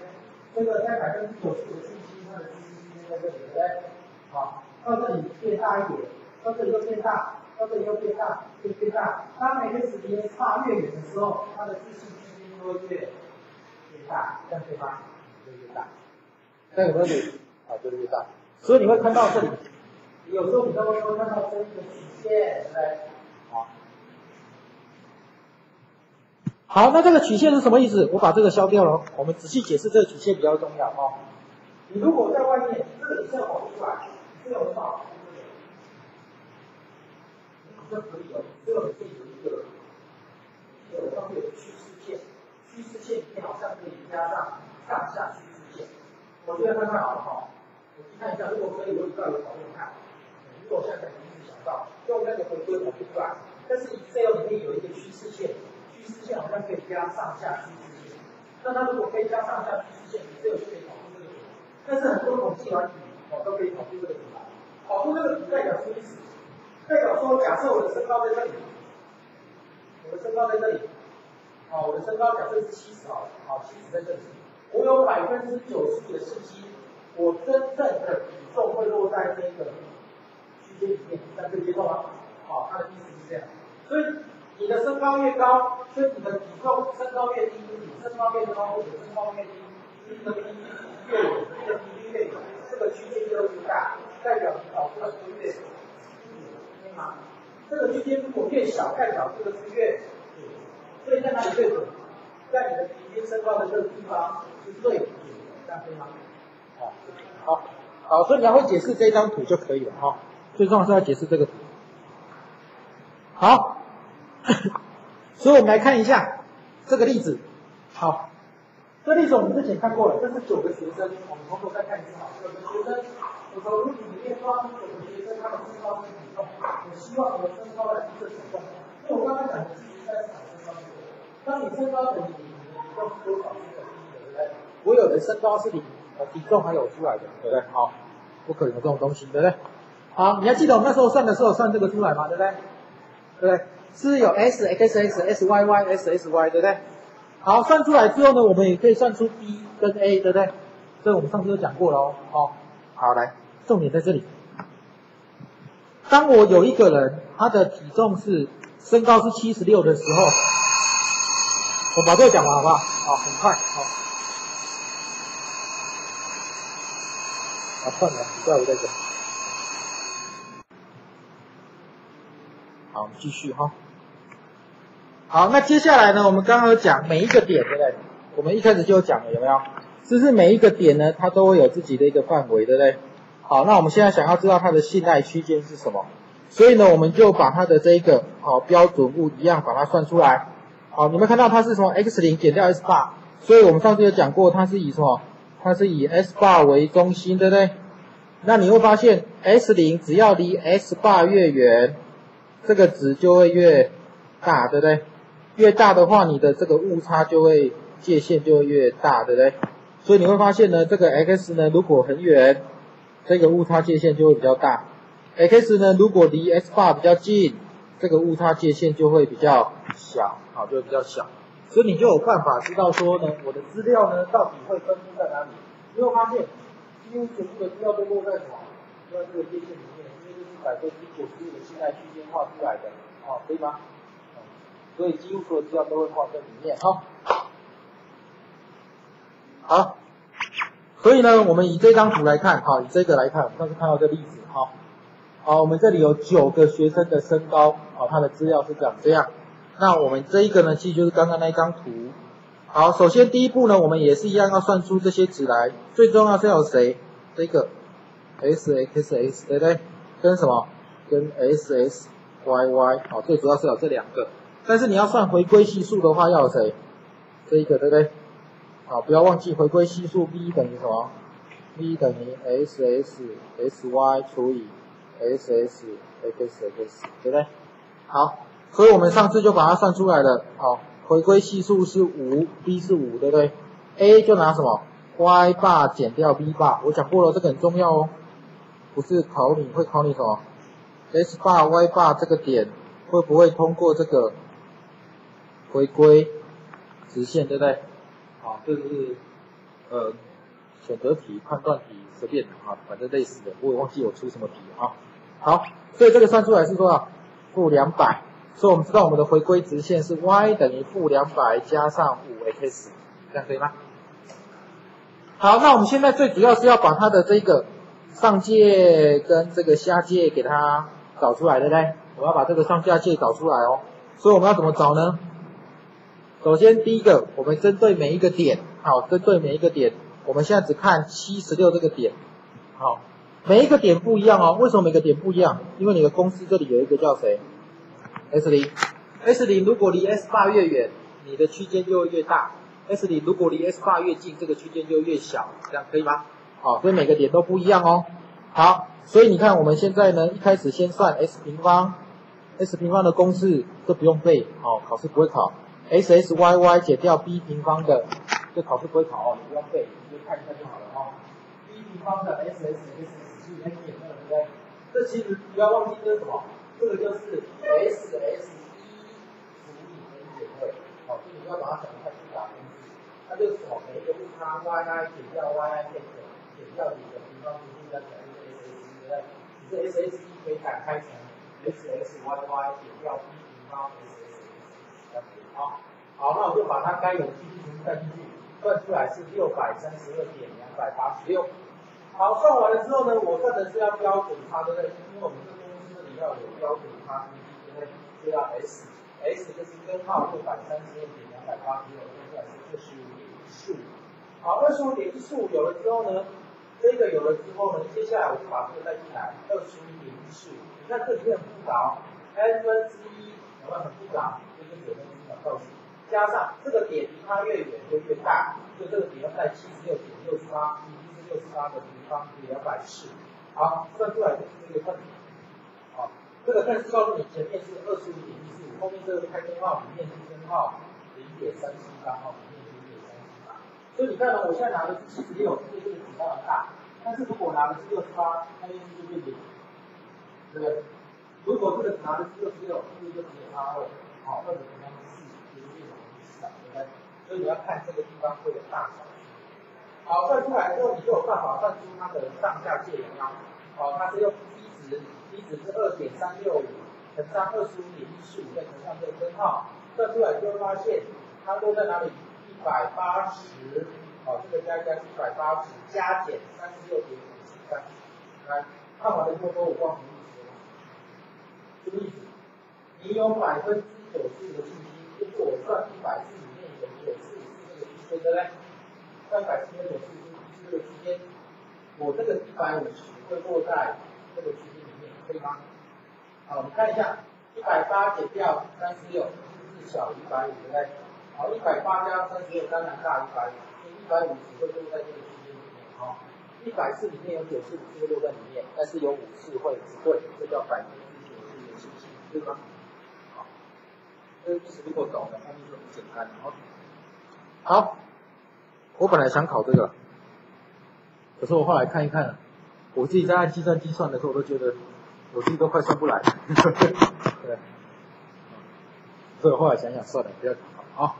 这个在百分之九十五的信息，它的自信区间在这里，对不对？好，到这里变大一点，到这里又变大。到这里又变大，又变大。当每个时间差越远的时候，它的自信区间就会越越大，这样对吗？就越大。这样有没有理？啊，就是越大。所以你会看到这里，有时候你都会看到这一个曲线，对不对？好。好，那这个曲线是什么意思？我把这个消掉了。我们仔细解释这个曲线比较重要哦。你如果在外面，这个曲线跑出来，这有什么？这可以有，这个可以有一个，有上面有趋势线，趋势线里面好像可以加上上下趋势线。我现在看看好了哈，我去看一下，如果可以，我一定要有考虑看。如果现在第一次想到用那个回归我不出来，但是 Excel 里面有一个趋势线，趋势线好像可以加上下趋势线。那它如果可以加上下趋势线，Excel 就可以考虑这个。但是很多统计软体哦都可以考虑这个图啦。考虑这个图代表什么意思？代表说，假设我的身高在这里，我的身高在这里，啊，我的身高假设是七十好，好，七十在这里，我有百分之九十五的信息，我真正的体重会落在这个区间里面，大家可以接受吗？好，它的意思是这样，所以你的身高越高，所以你的体重身高越低，你身高越高或者身高越低，你的比例越远，你的比例越远，这个区间就越大，代表你导出的就越。这个区间如果越小，代表这个是越，所以在哪里最准？在你的平均身高的这个地方是最准，这样可以吗？好，好，好，所以你要会解释这张图就可以了哈。最重要是要解释这个图。好，所以我们来看一下这个例子。好，这例子我们之前看过了，这是九个学生，我们从头再看一次好。这个学生，我从录里面抓出九个学生他的身高是。我希望我的身高来一个体重，因为我刚刚讲的是在讲身高当你身高等于你的体重是多少是没有意义的，对不对？我有人身高是你，体重还有出来的，对不对？好，不可能有这种东西，对不对？好，你还记得我们那时候算的时候算这个出来吗？对不对？对不对？是有 s x x s y y s s y，对不对？好，算出来之后呢，我们也可以算出 b 跟 a，对不对？这我们上次都讲过了哦。好，好来，重点在这里。当我有一个人，他的体重是身高是七十六的时候，我把这个讲完好不好？好，很快，好。啊，算了，不要我再讲。好，我们继续哈。好，那接下来呢，我们刚刚讲每一个点，对不对？我们一开始就讲了，有没有？就是每一个点呢，它都会有自己的一个范围，对不对？好，那我们现在想要知道它的信赖区间是什么，所以呢，我们就把它的这一个好标准物一样把它算出来。好，你们看到它是什么？x 零减掉 s 八，所以我们上次有讲过，它是以什么？它是以 s 八为中心，对不对？那你会发现 s 零只要离 s 八越远，这个值就会越大，对不对？越大的话，你的这个误差就会界限就会越大，对不对？所以你会发现呢，这个 x 呢，如果很远。这个误差界限就会比较大，x 呢，如果离 s bar 比较近，这个误差界限就会比较小，好，就会比较小，所以你就有办法知道说呢，我的资料呢到底会分布在哪里？你会发现，几乎全部的资料都落在什么？落在这个界限里面，因为这是百分之九十五的信赖区间画出来的，好，可以吗？所以几乎所有资料都会画在里面，好，好。所以呢，我们以这张图来看，好，以这个来看，上次看到这例子，好，好，我们这里有九个学生的身高，好，他的资料是长这样。那我们这一个呢，其实就是刚刚那张图。好，首先第一步呢，我们也是一样要算出这些值来。最重要是要谁？这个 s x s 对不对？跟什么？跟 s s y y，好，最主要是有这两个。但是你要算回归系数的话，要有谁？这一个对不对？好，不要忘记回归系数 v 等于什么？v 等于 s s s y 除以 s s x x，对不对？好，所以我们上次就把它算出来了。好，回归系数是五，v 是五，对不对？a 就拿什么？y 爸减掉 b 爸我讲过了，这个很重要哦。不是考你会考你什么？s 爸 y 爸这个点会不会通过这个回归直线，对不对？啊这是呃选择题、判断题，随便的啊，反正类似的，我也忘记我出什么题啊。好，所以这个算出来是多少？负两百。所以我们知道我们的回归直线是 y 等于负两百加上五 x，这样可以吗？好，那我们现在最主要是要把它的这个上界跟这个下界给它找出来，对不对？我要把这个上下界找出来哦。所以我们要怎么找呢？首先，第一个，我们针对每一个点，好，针对每一个点，我们现在只看七十六这个点，好，每一个点不一样哦。为什么每个点不一样？因为你的公式这里有一个叫谁？S 零，S 零如果离 S 八越远，你的区间就会越大；S 零如果离 S 八越近，这个区间就越小，这样可以吗？好，所以每个点都不一样哦。好，所以你看我们现在呢，一开始先算 S 平方，S 平方的公式都不用背，好，考试不会考。S s y y 减掉 b 平方的，这考试不会考哦，你不用背，你就看一下就好了哦。b 平方的 s s s 是 n 减二，对不对？这其实不要忘记这是什么？这个就是 s s 一除以 n 减二，好，所以你要把它想太复杂，它就是什么？每一个误差 y i 减掉 y i 减减掉你的平方除以加起来就是 s s 一，对不对？你这 s s 一可以展开成 s s y y 减掉 b 平方 s。好，好，那我就把它该有的记忆全部带进去，算出来是六百三十二点两百八十六。好，算完了之后呢，我算的是要标准差，对不对？因为我们这公司这里要有标准差对不对？就要 S，S 就是根号六百三十二点两百八十六，算出来是二十五点一四五。好，二十五点一四五有了之后呢，这个有了之后呢，接下来我就把这个带进来，二十五点一四五。你看这里面很复杂，n 分之一有没有很复杂？就是有东告诉加上这个点离它越远就越大，所以这个点要在七十六点六十八，一定是六十八的平方两百四。好，算出来就是这个份。好，这个但是告诉你前面是二十五点一四五，后面这个开根号里面是根号零点三七八号，里面是零点三七八所以你看呢，我现在拿的是七十六，所以这个比较大。但是如果拿的是六十八，那边就变零，对不对？如果这个拿的是六十六，这个就只有八二，好，或者怎么样四，就是变成四啊，对不对？所以你要看这个地方会有大小。好，算出来之后，你就有办法算出它的上下界有没有？好，它是用 P 值，P 值是二点三六五乘上二十五点一四五，再乘上这个根号，算出来就会发现它都在哪里？一百八十。好，这个加一加是一百八十，加减三十六点五七三。来，看完了之后跟我告诉什么意思？什么意思？你有百分之九十五的信息，就是我算一百四十是这个区间，对不对？三百四十九四十五是这个区间，我这个一百五十会落在这个区间里面，可以吗？好，我们看一下，一百八减掉三十六，是小于一百五，对不对？好，一百八加三十六当然大一百五。所以一百五十会落在这个区间里面，好，一百四里面有九十五次会落在里面，但是有五次会不对，这叫百分之九十五的信息，对吗？好，这个意思如果懂的话就是很简单，好，好，我本来想考这个，可是我后来看一看，我自己在按计算机算的时候，我都觉得我自己都快算不来，对，所以我后来想想算了，不要考，好。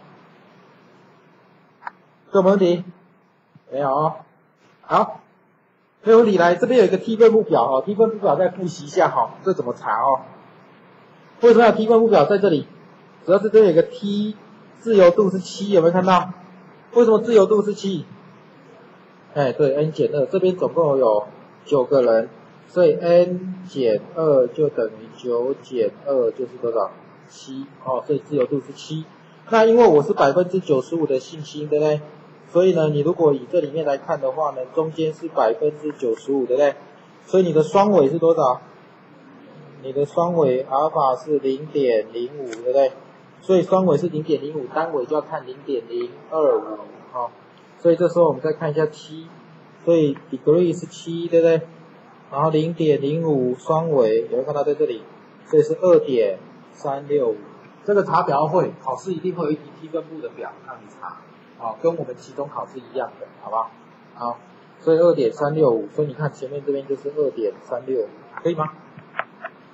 有问题？没有。好，没有问题。来，这边有一个 T 分布表哦，T 分布表再复习一下哈，这怎么查哦？为什么要 T 分布表在这里？主要是这里有个 T，自由度是七，有没有看到？为什么自由度是七？哎，对，n 减二，这边总共有九个人，所以 n 减二就等于九减二就是多少？七哦，所以自由度是七。那因为我是百分之九十五的信心，对不对？所以呢，你如果以这里面来看的话呢，中间是百分之九十五，对不对？所以你的双尾是多少？你的双尾阿尔法是零点零五，对不对？所以双尾是零点零五，单尾就要看零点零二五，好。所以这时候我们再看一下七，所以 degree 是七，对不对？然后零点零五双尾，有没有看到在这里？所以是二点三六五。这个查表会考试一定会有一题 T 分布的表让你查。好，跟我们期中考试一样的，好不好？好，所以二点三六五，所以你看前面这边就是二点三六五，可以吗？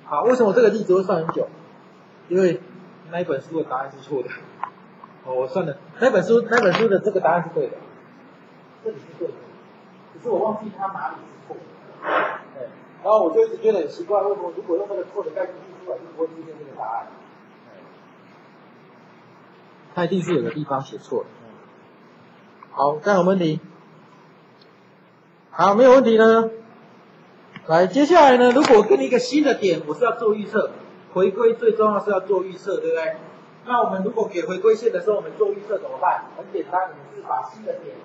好，为什么这个例子会算很久？因为那一本书的答案是错的。哦，我算了那本书那本书的这个答案是对的，这里是对的，可是我忘记它哪里是错的。对，然后我就一直觉得很奇怪，为什么如果用那个错的概念记出来，就不会出现这个答案？它一定是有个地方写错了。好，这样有问题？好，没有问题呢。来，接下来呢，如果给你一个新的点，我是要做预测，回归最重要是要做预测，对不对？那我们如果给回归线的时候，我们做预测怎么办？很简单，我们是把新的点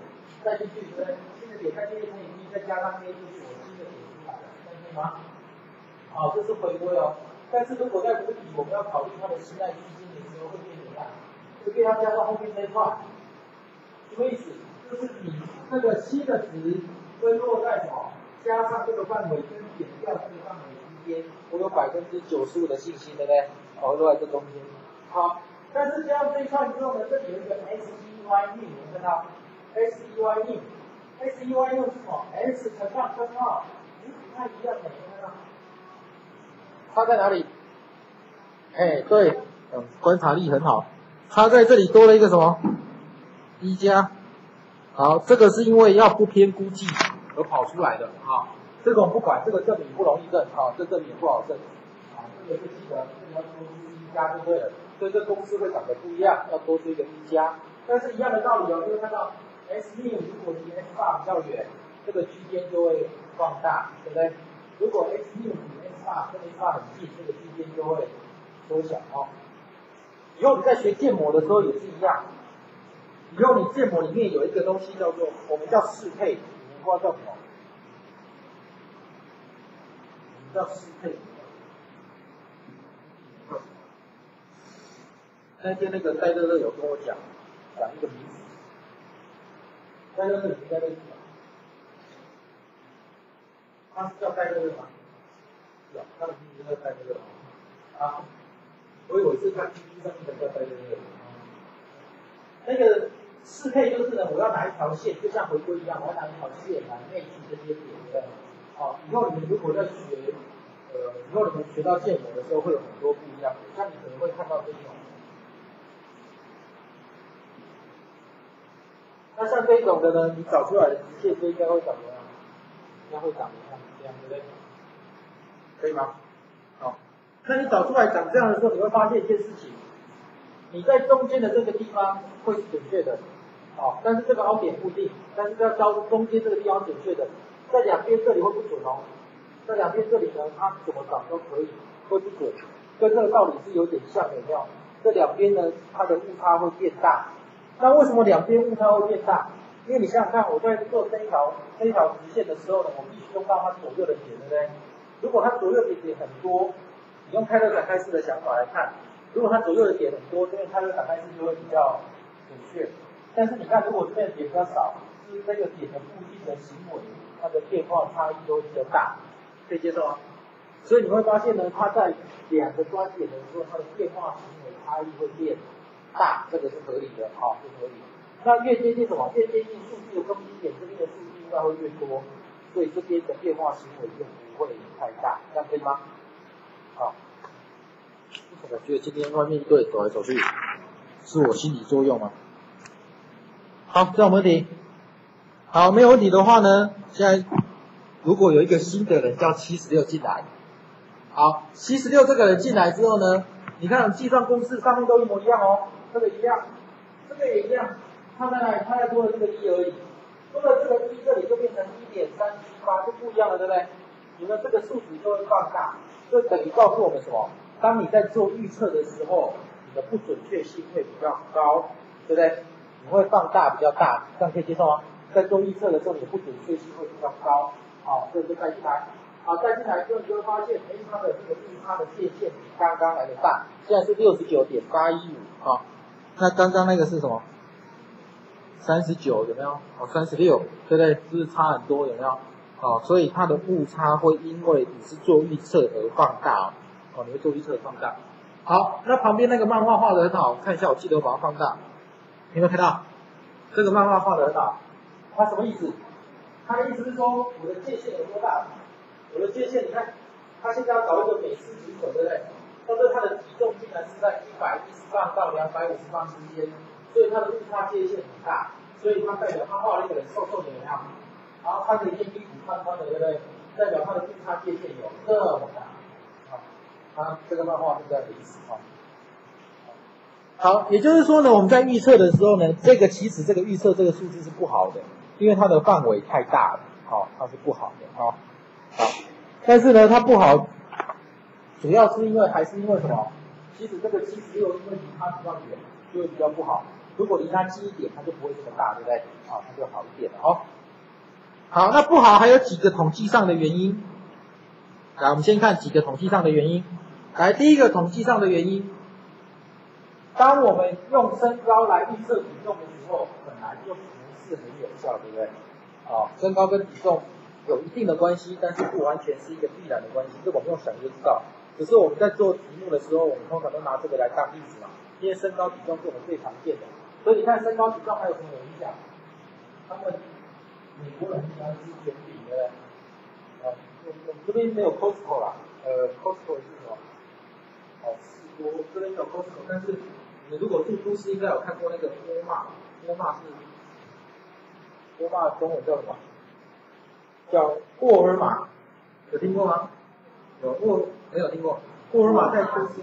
再进去，对不对？新的点再进去乘以一，再加上 a 就是我新的点出来了，看见吗？好，这是回归哦。但是如果在五底，我们要考虑它的时代区间的时候会变怎么样？就给它加到后面这一块。什么意思？就是你那个新的值会落在什么？加上这个范围跟减掉这个范围我有百分之九十五的信心，对不对？哦，落在这中间。好，但是这样这一串之后呢，这里有一个 S E Y 逆，有看到？S E Y 逆，S E Y 逆是什么？S 乘上根号，不太一样的，有看到？它在哪里？哎，对，嗯，观察力很好。它在这里多了一个什么？一加，好，这个是因为要不偏估计而跑出来的啊。这个我们不管，这个证明不容易证啊，这证明也不好证啊。这个是记得，要多出一加就对了。所以这公式会长得不一样，要多出一个一加。但是一样的道理哦，就会看到 S 零如果离 S 八比较远，这个区间就会放大，对不对？如果 S 零比 S 八跟 S 八很近，这个区间就会缩小哦。以后你在学建模的时候也是一样。以后你建模里面有一个东西叫做，我们叫适配，你们知道叫什么？我们叫适配。那天那个戴乐乐有跟我讲，讲一个名词。戴乐乐应该认识吧？他是叫戴乐乐吗？是啊，他的名字叫戴乐乐。啊，我有一次看 PPT 上面的叫戴乐乐。那个。适配就是呢，我要拿一条线，就像回归一样，我要拿一条线来内去这些点哦，以后你们如果在学，呃，以后你们学到建模的时候，会有很多不一样的，像你可能会看到这种。那像这种的呢，你找出来的直线就应该会长怎样？应该会长得像这样，对不对？可以吗？好，那你找出来长这样的时候，你会发现一件事情，你在中间的这个地方会是准确的，好，但是这个凹点不定，但是要交中间这个地方准确的，在两边这里会不准哦，在两边这里呢，它怎么长都可以，会不准，跟这个道理是有点像，有没有？这两边呢，它的误差会变大。那为什么两边误差会变大？因为你想想看，我在做这一条这一条直线的时候呢，我必须用到它左右的点，对不对？如果它左右的点很多，你用开勒展开式的想法来看，如果它左右的点很多，这边开勒展开式就会比较准确。但是你看，如果这边的点比较少，是这个点的附近的行为，它的变化差异都比较大，可以接受吗？所以你会发现呢，它在两个端点的时候，它的变化行为差异会变。大，这个是合理的，好，是合理。那越接近什么？越接近数据的中心点，这边的数据应该会越多，所以这边的变化行为就不会太大，这样可以吗？好。我觉得今天外面一队走来走去，是我心理作用吗？好，这样问题。好，没有问题的话呢，现在如果有一个新的人叫七十六进来，好，七十六这个人进来之后呢，你看计算公式上面都一模一样哦。这个一样，这个也一样，他在哪里？它在多了这个一而已，多了这个一，这里就变成一点三七八，就不一样了，对不对？你们这个数值就会放大，这等于告诉我们什么？当你在做预测的时候，你的不准确性会比较高，对不对？你会放大比较大，这样可以接受吗？在做预测的时候，你的不准确性会比较高，好，这就带进来，好，带进来之后，你就会发现，哎，它的这个误差的界限比刚刚来的大，现在是六十九点八一五，啊。那刚刚那个是什么？三十九有没有？哦，三十六，对不对？是不是差很多？有没有？哦，所以它的误差会因为你是做预测而放大哦，你会做预测而放大。好，那旁边那个漫画画的很好，看一下，我记得我把它放大，有没有看到？这个漫画画的很好，他什么意思？他的意思是说，我的界限有多大？我的界限，你看，他现在要找一个美式矩阵，对不对？但是它的体重竟然是在一百一十磅到两百五十磅之间，所以它的误差界限很大，所以它代表他画了一个人瘦瘦的样子，然后穿着一件衣服穿穿的，对不对？代表他的误差界限有这么大，啊，他这个漫画是这样的意思啊。好，也就是说呢，我们在预测的时候呢，这个其实这个预测这个数字是不好的，因为它的范围太大了，好，它是不好的，好，好，但是呢，它不好。主要是因为还是因为什么？其实这个七十六因为离它比较远，就会比较不好。如果离它近一点，它就不会这么大，对不对？啊，它就好一点了。好，好，那不好还有几个统计上的原因。来，我们先看几个统计上的原因。来，第一个统计上的原因，当我们用身高来预测体重的，是很有效，对不对？啊，身高跟体重有一定的关系，但是不完全是一个必然的关系。这我们用想就知道。只是我们在做题目的时候，我们通常都拿这个来当例子嘛，因为身高体重是我们最常见的。所以你看身高体重还有什么影响？他们美国人喜欢吃卷饼的，啊，我我们这边没有 Costco 啦，呃，Costco 是什么？哦，我我这边有 Costco，但是你如果住都市，应该有看过那个沃玛，沃玛是沃玛中文叫什么？叫沃尔玛，有听过吗？有沃。没有听过，沃尔玛在超市，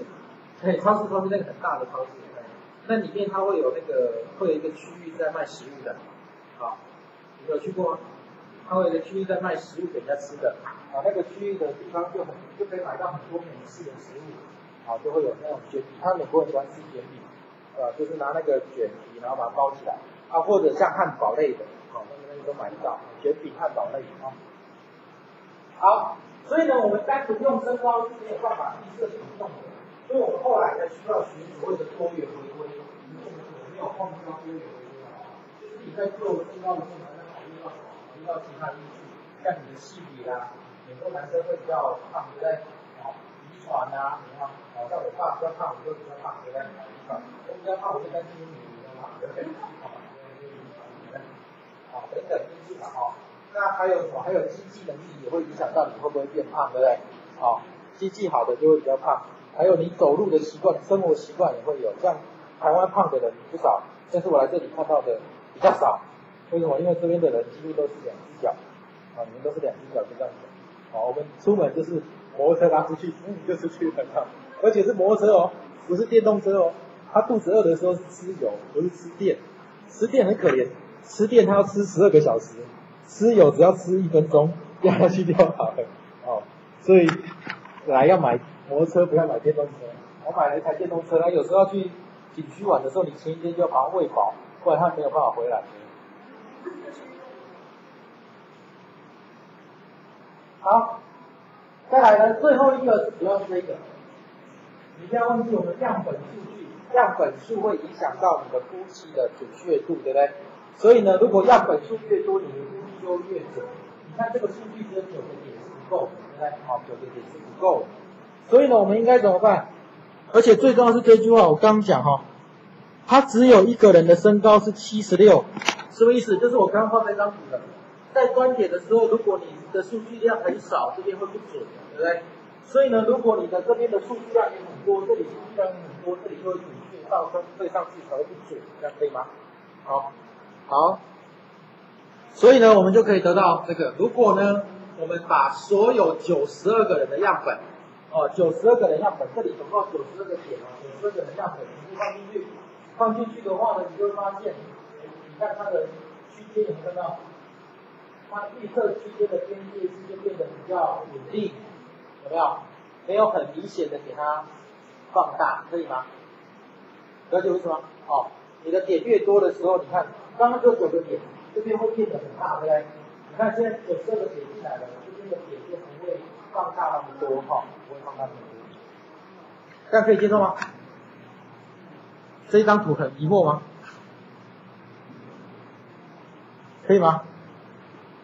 哎，超市超市那个很大的超市，那里面它会有那个会有一个区域在卖食物的，好，你有去过吗？它会有一个区域在卖食物给人家吃的，啊，那个区域的地方就很就可以买到很多美式的食物，啊，就会有那种卷饼，他美国人喜欢吃卷饼，呃，就是拿那个卷皮然后把它包起来，啊，或者像汉堡类的，好，那个那个都买得到，卷饼汉堡类啊，好。所以呢，我们单独用身高是没有办法预测体重的，所以我们后来才需要学所谓的多元回归。我们没有碰到多元回归啊，就是你在做身高的时候，还要考虑到什么？考虑到其他因素，像你的性别啊，很多男生会比较胖，对不对？啊，遗传啊，你看，好像我爸比较胖，我就比较胖，对不对？啊，我比较胖，我就担心你比较胖，对不对？等等因素嘛哈。那还有什么？还有经济能力也会影响到你会不会变胖，对不对？好，经济好的就会比较胖。还有你走路的习惯、生活习惯也会有，像台湾胖的人不少，但是我来这里看到的比较少。为什么？因为这边的人几乎都是两只脚，啊，你们都是两只脚就这样子。好，我们出门就是摩托车拉出去，嗯，就出去很胖，而且是摩托车哦，不是电动车哦。他肚子饿的时候是吃油，不是吃电。吃电很可怜，吃电它要吃十二个小时，吃油只要吃一分钟，掉下去就好了。哦，所以来要买。摩托车不要买电动车，我买了一台电动车，他有时候要去景区玩的时候，你前一天就要把它喂饱，不然它没有办法回来。好，再来呢，最后一个是主要是这个，你不要忘记我们样本数据，样本数会影响到你的估计的准确度，对不对？所以呢，如果样本数越多，你的估计就越准。你看这个数据只有九个点是不够的，对不对？好，九个点是不够。所以呢，我们应该怎么办？而且最重要是这句话，我刚刚讲哈，他只有一个人的身高是七十六，什么意思？就是我刚刚画那张图的，在端点的时候，如果你的数据量很少，这边会不准，对不对？所以呢，如果你的这边的数据量也很多，这里数据量也很多，这里就会准确，到跟对上去才会不准，这样可以吗？好，好，所以呢，我们就可以得到这个，如果呢，我们把所有九十二个人的样本。哦，九十二个人样本，这里总共九十二个点哦，九十二个人样本全部放进去，放进去的话呢，你就会发现，你看它的区间有没有看到？它预测区间的边界是就变得比较稳定，有没有？没有很明显的给它放大，可以吗？了解为什么？哦，你的点越多的时候，你看刚刚就九个点，这边会变得很大，对不对？你看现在九十二个点进来了，这边的点就不会放大那么多哈。这样可以接受吗？这一张图很疑惑吗？可以吗？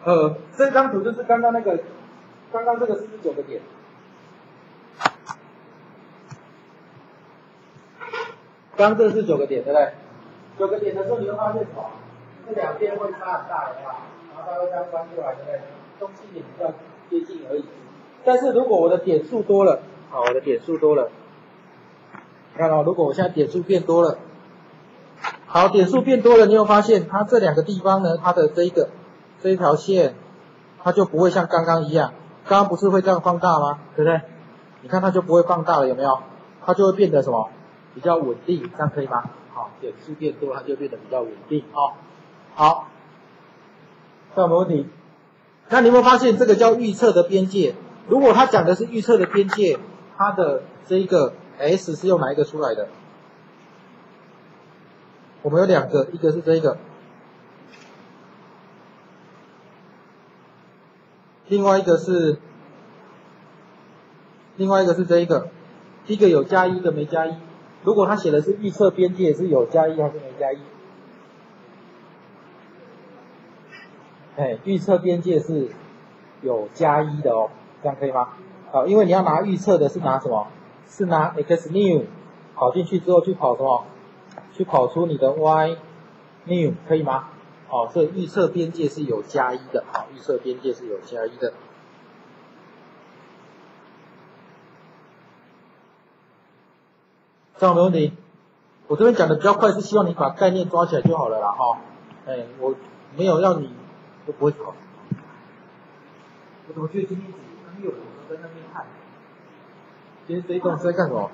呃，这张图就是刚刚那个，刚刚这个是不是九个点？刚刚这是九个点，对不对？九个点的时候，你会发现什么？这两边会差很大，的吧？然后它会这样翻出来，对不对？中心点比较接近而已。但是如果我的点数多了，好，我的点数多了，看到，如果我现在点数变多了，好，点数变多了，你会发现它这两个地方呢，它的这一个这一条线，它就不会像刚刚一样，刚刚不是会这样放大吗？对不对？你看它就不会放大了，有没有？它就会变得什么？比较稳定，这样可以吗？好，点数变多，它就变得比较稳定，好，好，这有没问题？那你有没有发现这个叫预测的边界？如果他讲的是预测的边界，它的这一个 S 是用哪一个出来的？我们有两个，一个是这一个，另外一个是，另外一个是这一个，一个有加一，一个没加一。如果他写的是预测边界，是有加一还是没加一？哎，预测边界是有加一的哦。这样可以吗？好，因为你要拿预测的是拿什么？是拿 x new 跑进去之后去跑什么？去跑出你的 y new 可以吗？好，所以预测边界是有加一的。好，预测边界是有加一的。这样没问题。我这边讲的比较快，是希望你把概念抓起来就好了啦。哈，哎，我没有要你都不会考。我怎么觉得今天？有人在那边看，今天这一段是在干什么？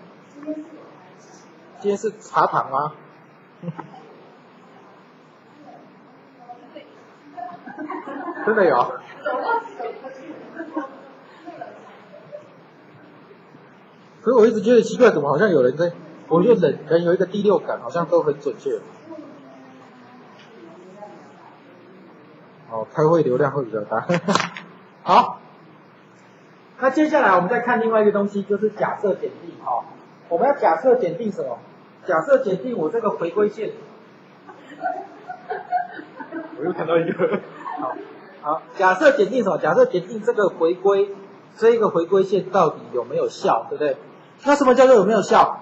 今天是茶堂吗？真的有？可是我一直觉得奇怪，怎么好像有人在？我觉得人人有一个第六感，好像都很准确。哦，开会流量会比较大。好。那接下来我们再看另外一个东西，就是假设检定哈。我们要假设检定什么？假设检定我这个回归线。我又看到一个。好，好，假设检定什么？假设检定这个回归，这个回归线到底有没有效，对不对？那什么叫做有没有效？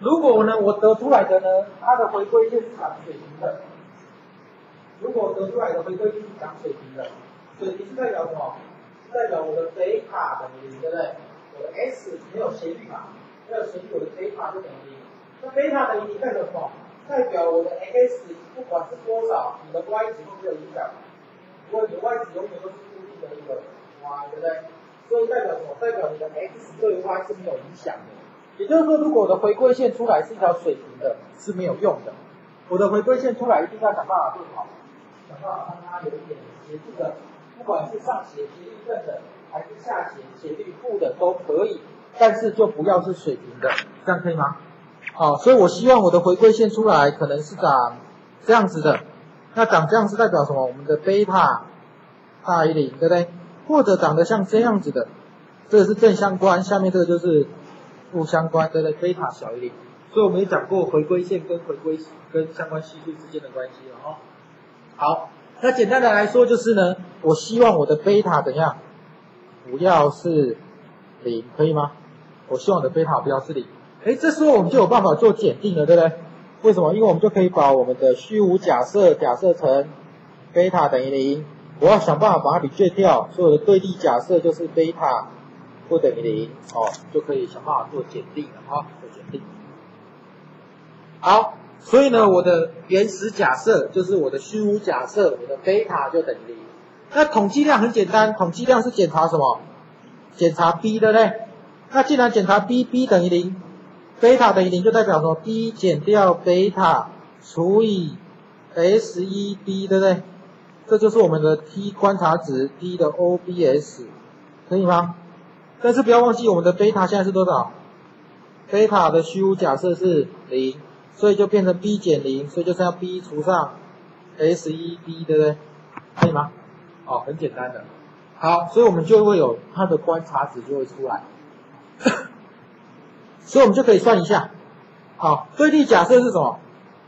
如果呢，我得出来的呢，它的回归线是水平的，如果得出来的回归是讲水平的，水平是代表什么？代表我的贝塔等于零，对不对？我的 S 没有斜率嘛，没有斜率，我的贝塔就等于零。那贝塔等于零代表什么？代表我的 x 不管是多少，你的 y 值都没有影响。如果你的 y 值永远都是固定的一个 y，对不对？所以代表什么？代表你的 x 对 y 是没有影响的。也就是说，如果我的回归线出来是一条水平的，是没有用的。我的回归线出来一定要想办法做好，让它有一点斜度的，不管是上斜斜率正的，还是下斜斜率负的都可以，但是就不要是水平的，这样可以吗？好，所以我希望我的回归线出来可能是长这样子的，那长这样是代表什么？我们的贝塔大于零，对不对？或者长得像这样子的，这个是正相关，下面这个就是负相关，对不对？贝塔小于零，所以我们也讲过回归线跟回归跟相关系数之间的关系了哦。好，那简单的来说就是呢，我希望我的贝塔怎样？不要是零，可以吗？我希望我的贝塔不要是零。哎，这时候我们就有办法做检定了，对不对？为什么？因为我们就可以把我们的虚无假设假设成贝塔等于零，我要想办法把它比对掉，所有的对立假设就是贝塔不等于零，哦，就可以想办法做检定了，哈，做检定。好，所以呢，我的原始假设就是我的虚无假设，我的贝塔就等于零。那统计量很简单，统计量是检查什么？检查 b，对不对？那既然检查 b，b 等于零。贝塔等于零，就代表说 b 减掉贝塔除以 s 一 b，对不对？这就是我们的 t 观察值 t 的 OBS，可以吗？但是不要忘记我们的贝塔现在是多少？贝塔的虚无假设是零，所以就变成 b 减零，所以就是要 b 除上 s 一 b，对不对？可以吗？哦，很简单的。好，所以我们就会有它的观察值就会出来。所以我们就可以算一下，好，对立假设是什么？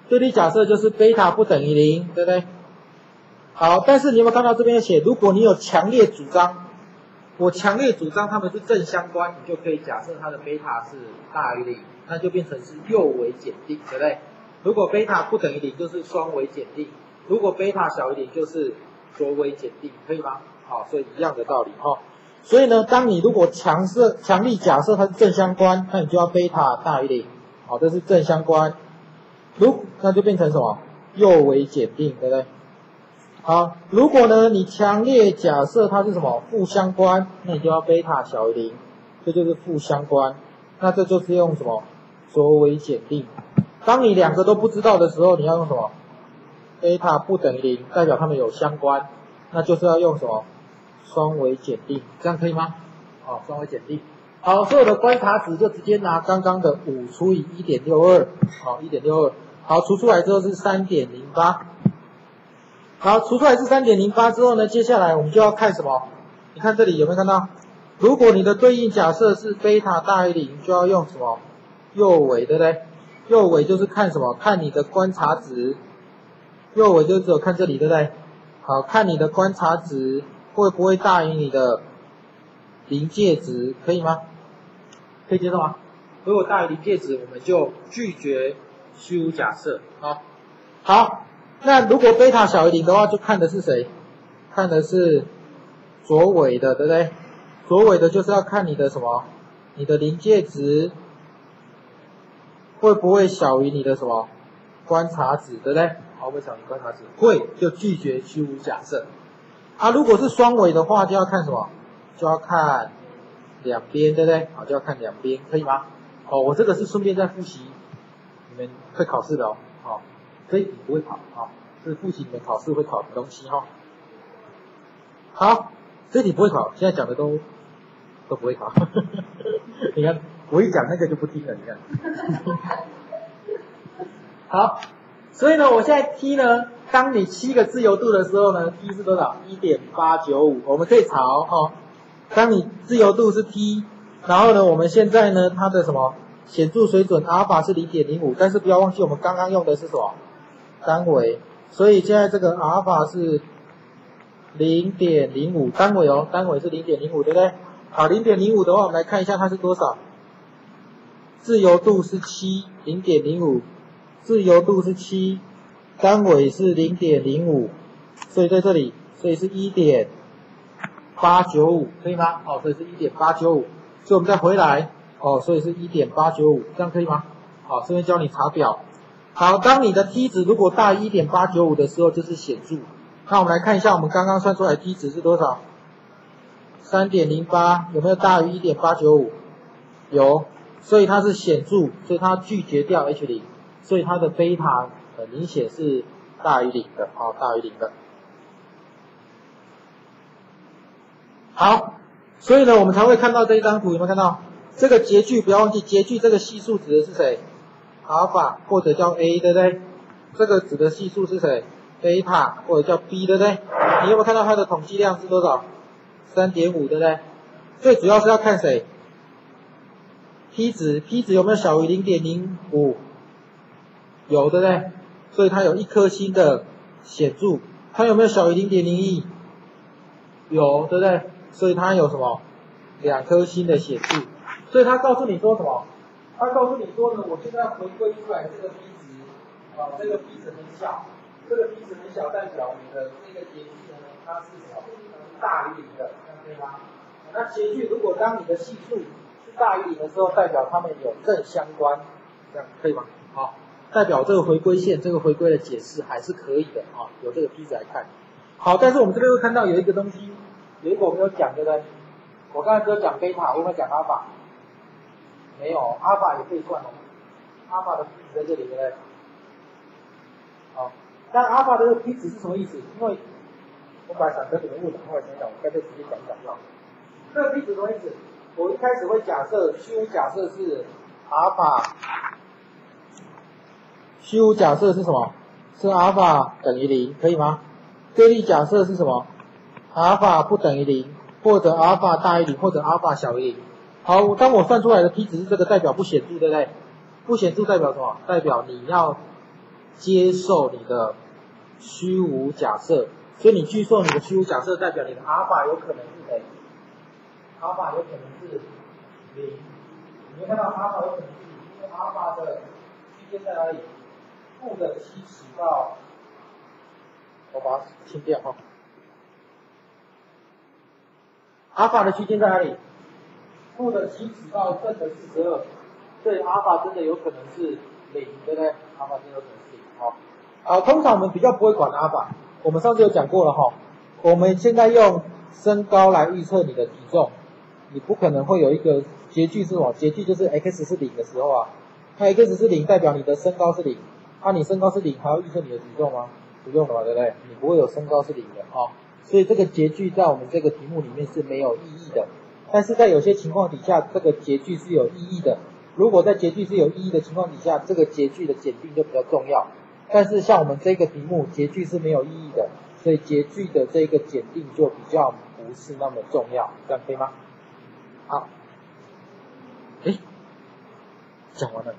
对立假设就是贝塔不等于零，对不对？好，但是你有没有看到这边写，如果你有强烈主张，我强烈主张它们是正相关，你就可以假设它的贝塔是大于零，那就变成是右为减定，对不对？如果贝塔不等于零，就是双维减定；如果贝塔小于零，就是左维减定，可以吗？好，所以一样的道理哈。所以呢，当你如果强设强力假设它是正相关，那你就要贝塔大于零，好，这是正相关。如那就变成什么？右维减定，对不对？好，如果呢你强烈假设它是什么负相关，那你就要贝塔小于零，这就是负相关。那这就是用什么左维检定？当你两个都不知道的时候，你要用什么？贝塔不等于零，代表它们有相关，那就是要用什么？双维检定，这样可以吗？好，双维检定。好，所有的观察值就直接拿刚刚的五除以一点六二，好，一点六二。好，除出来之后是三点零八。好，除出来是三点零八之后呢，接下来我们就要看什么？你看这里有没有看到？如果你的对应假设是贝塔大于零，就要用什么？右尾，对不对？右尾就是看什么？看你的观察值。右尾就只有看这里，对不对？好看你的观察值。会不会大于你的临界值？可以吗？可以接受吗？如果大于临界值，我们就拒绝虚无假设。好，好，那如果贝塔小于零的话，就看的是谁？看的是左尾的，对不对？左尾的就是要看你的什么？你的临界值会不会小于你的什么观察值？对不对？好，会小于观察值，会就拒绝虚无假设。啊，如果是双尾的话，就要看什么？就要看两边，对不对？好，就要看两边，可以吗？哦，我这个是顺便在复习你们会考试的哦，好，所以你不会考，好，是复习你们考试会考的东西哈。好，这题不会考，现在讲的都都不会考。你看，我一讲那个就不听了，你看。好，所以呢，我现在 T 呢？当你七个自由度的时候呢，T 是多少？一点八九五。我们可以查哦。当你自由度是 T，然后呢，我们现在呢，它的什么显著水准阿尔法是零点零五，但是不要忘记我们刚刚用的是什么单位，所以现在这个阿尔法是零点零五单位哦，单位是零点零五，对不对？好，零点零五的话，我们来看一下它是多少。自由度是七，零点零五，自由度是七。单位是零点零五，所以在这里，所以是一点八九五，可以吗？哦，所以是一点八九五，所以我们再回来，哦，所以是一点八九五，这样可以吗？好，这边教你查表。好，当你的 t 值如果大于一点八九五的时候，就是显著。那我们来看一下，我们刚刚算出来 t 值是多少？三点零八，有没有大于一点八九五？有，所以它是显著，所以它拒绝掉 h 零，所以它的贝塔很明显是大于零的，哦，大于零的。好，所以呢，我们才会看到这一张图，有没有看到？这个截距不要忘记，截距这个系数指的是谁？阿尔法或者叫 A，对不对？这个指的系数是谁？贝塔或者叫 B，对不对？你有没有看到它的统计量是多少？三点五，对不对？最主要是要看谁？P 值，P 值有没有小于零点零五？有，对不对？所以它有一颗星的显著。它有没有小于零点零一？有，对不对？所以它有什么？两颗星的显著。所以它告诉你说什么？它告诉你说呢，我现在回归出来这个 P 值，啊，这个 P 值很小，这个 P 值很小，代表你的这个截距呢，它是什么？大于零的，这样可以吗？那截距如果当你的系数大于零的时候，代表它们有正相关，这样可以吗？好，代表这个回归线，这个回归的解释还是可以的啊，有这个 P 值来看。好，但是我们这边会看到有一个东西，有一个我没有讲，的呢？我刚才只有讲贝塔，我没有讲阿尔法？没有，阿尔法也可以算哦。阿尔法的 P 值在这里，对不对？好，但阿尔法的 P 值是什么意思？因为我本来想跟你们误讲，后来想想，我干脆直接讲讲就好。这个 P 值什么意思？我一开始会假设虚无假设是阿尔法，虚无假设是什么？是阿尔法等于零，可以吗？对立假设是什么？阿尔法不等于零，或者阿尔法大于零，或者阿尔法小于零。好，当我算出来的 P 值是这个，代表不显著，对不对？不显著代表什么？代表你要接受你的虚无假设。所以你接受你的虚无假设，代表你的阿尔法有可能？阿尔法有可能是零。你没看到阿尔法有可能是零，因为阿尔法的区间在哪里？负的七十到，我把它清掉哈。阿尔法的区间在哪里？负的七十到正的四十二，所以阿尔法真的有可能是零，对不对？阿尔法真的有可能是零，好。啊，通常我们比较不会管阿尔法，我们上次有讲过了哈。我们现在用身高来预测你的体重，你不可能会有一个截距是什么？截距就是 x 是零的时候啊，它 x 是零代表你的身高是零，那你身高是零还要预测你的体重吗？不用了嘛，对不对？你不会有身高是零的啊，所以这个截距在我们这个题目里面是没有意义的。但是在有些情况底下，这个截距是有意义的。如果在截距是有意义的情况底下，这个截距的检定就比较重要。但是像我们这个题目，截距是没有意义的，所以截距的这个检定就比较不是那么重要，这样可以吗？好，哎，讲完了。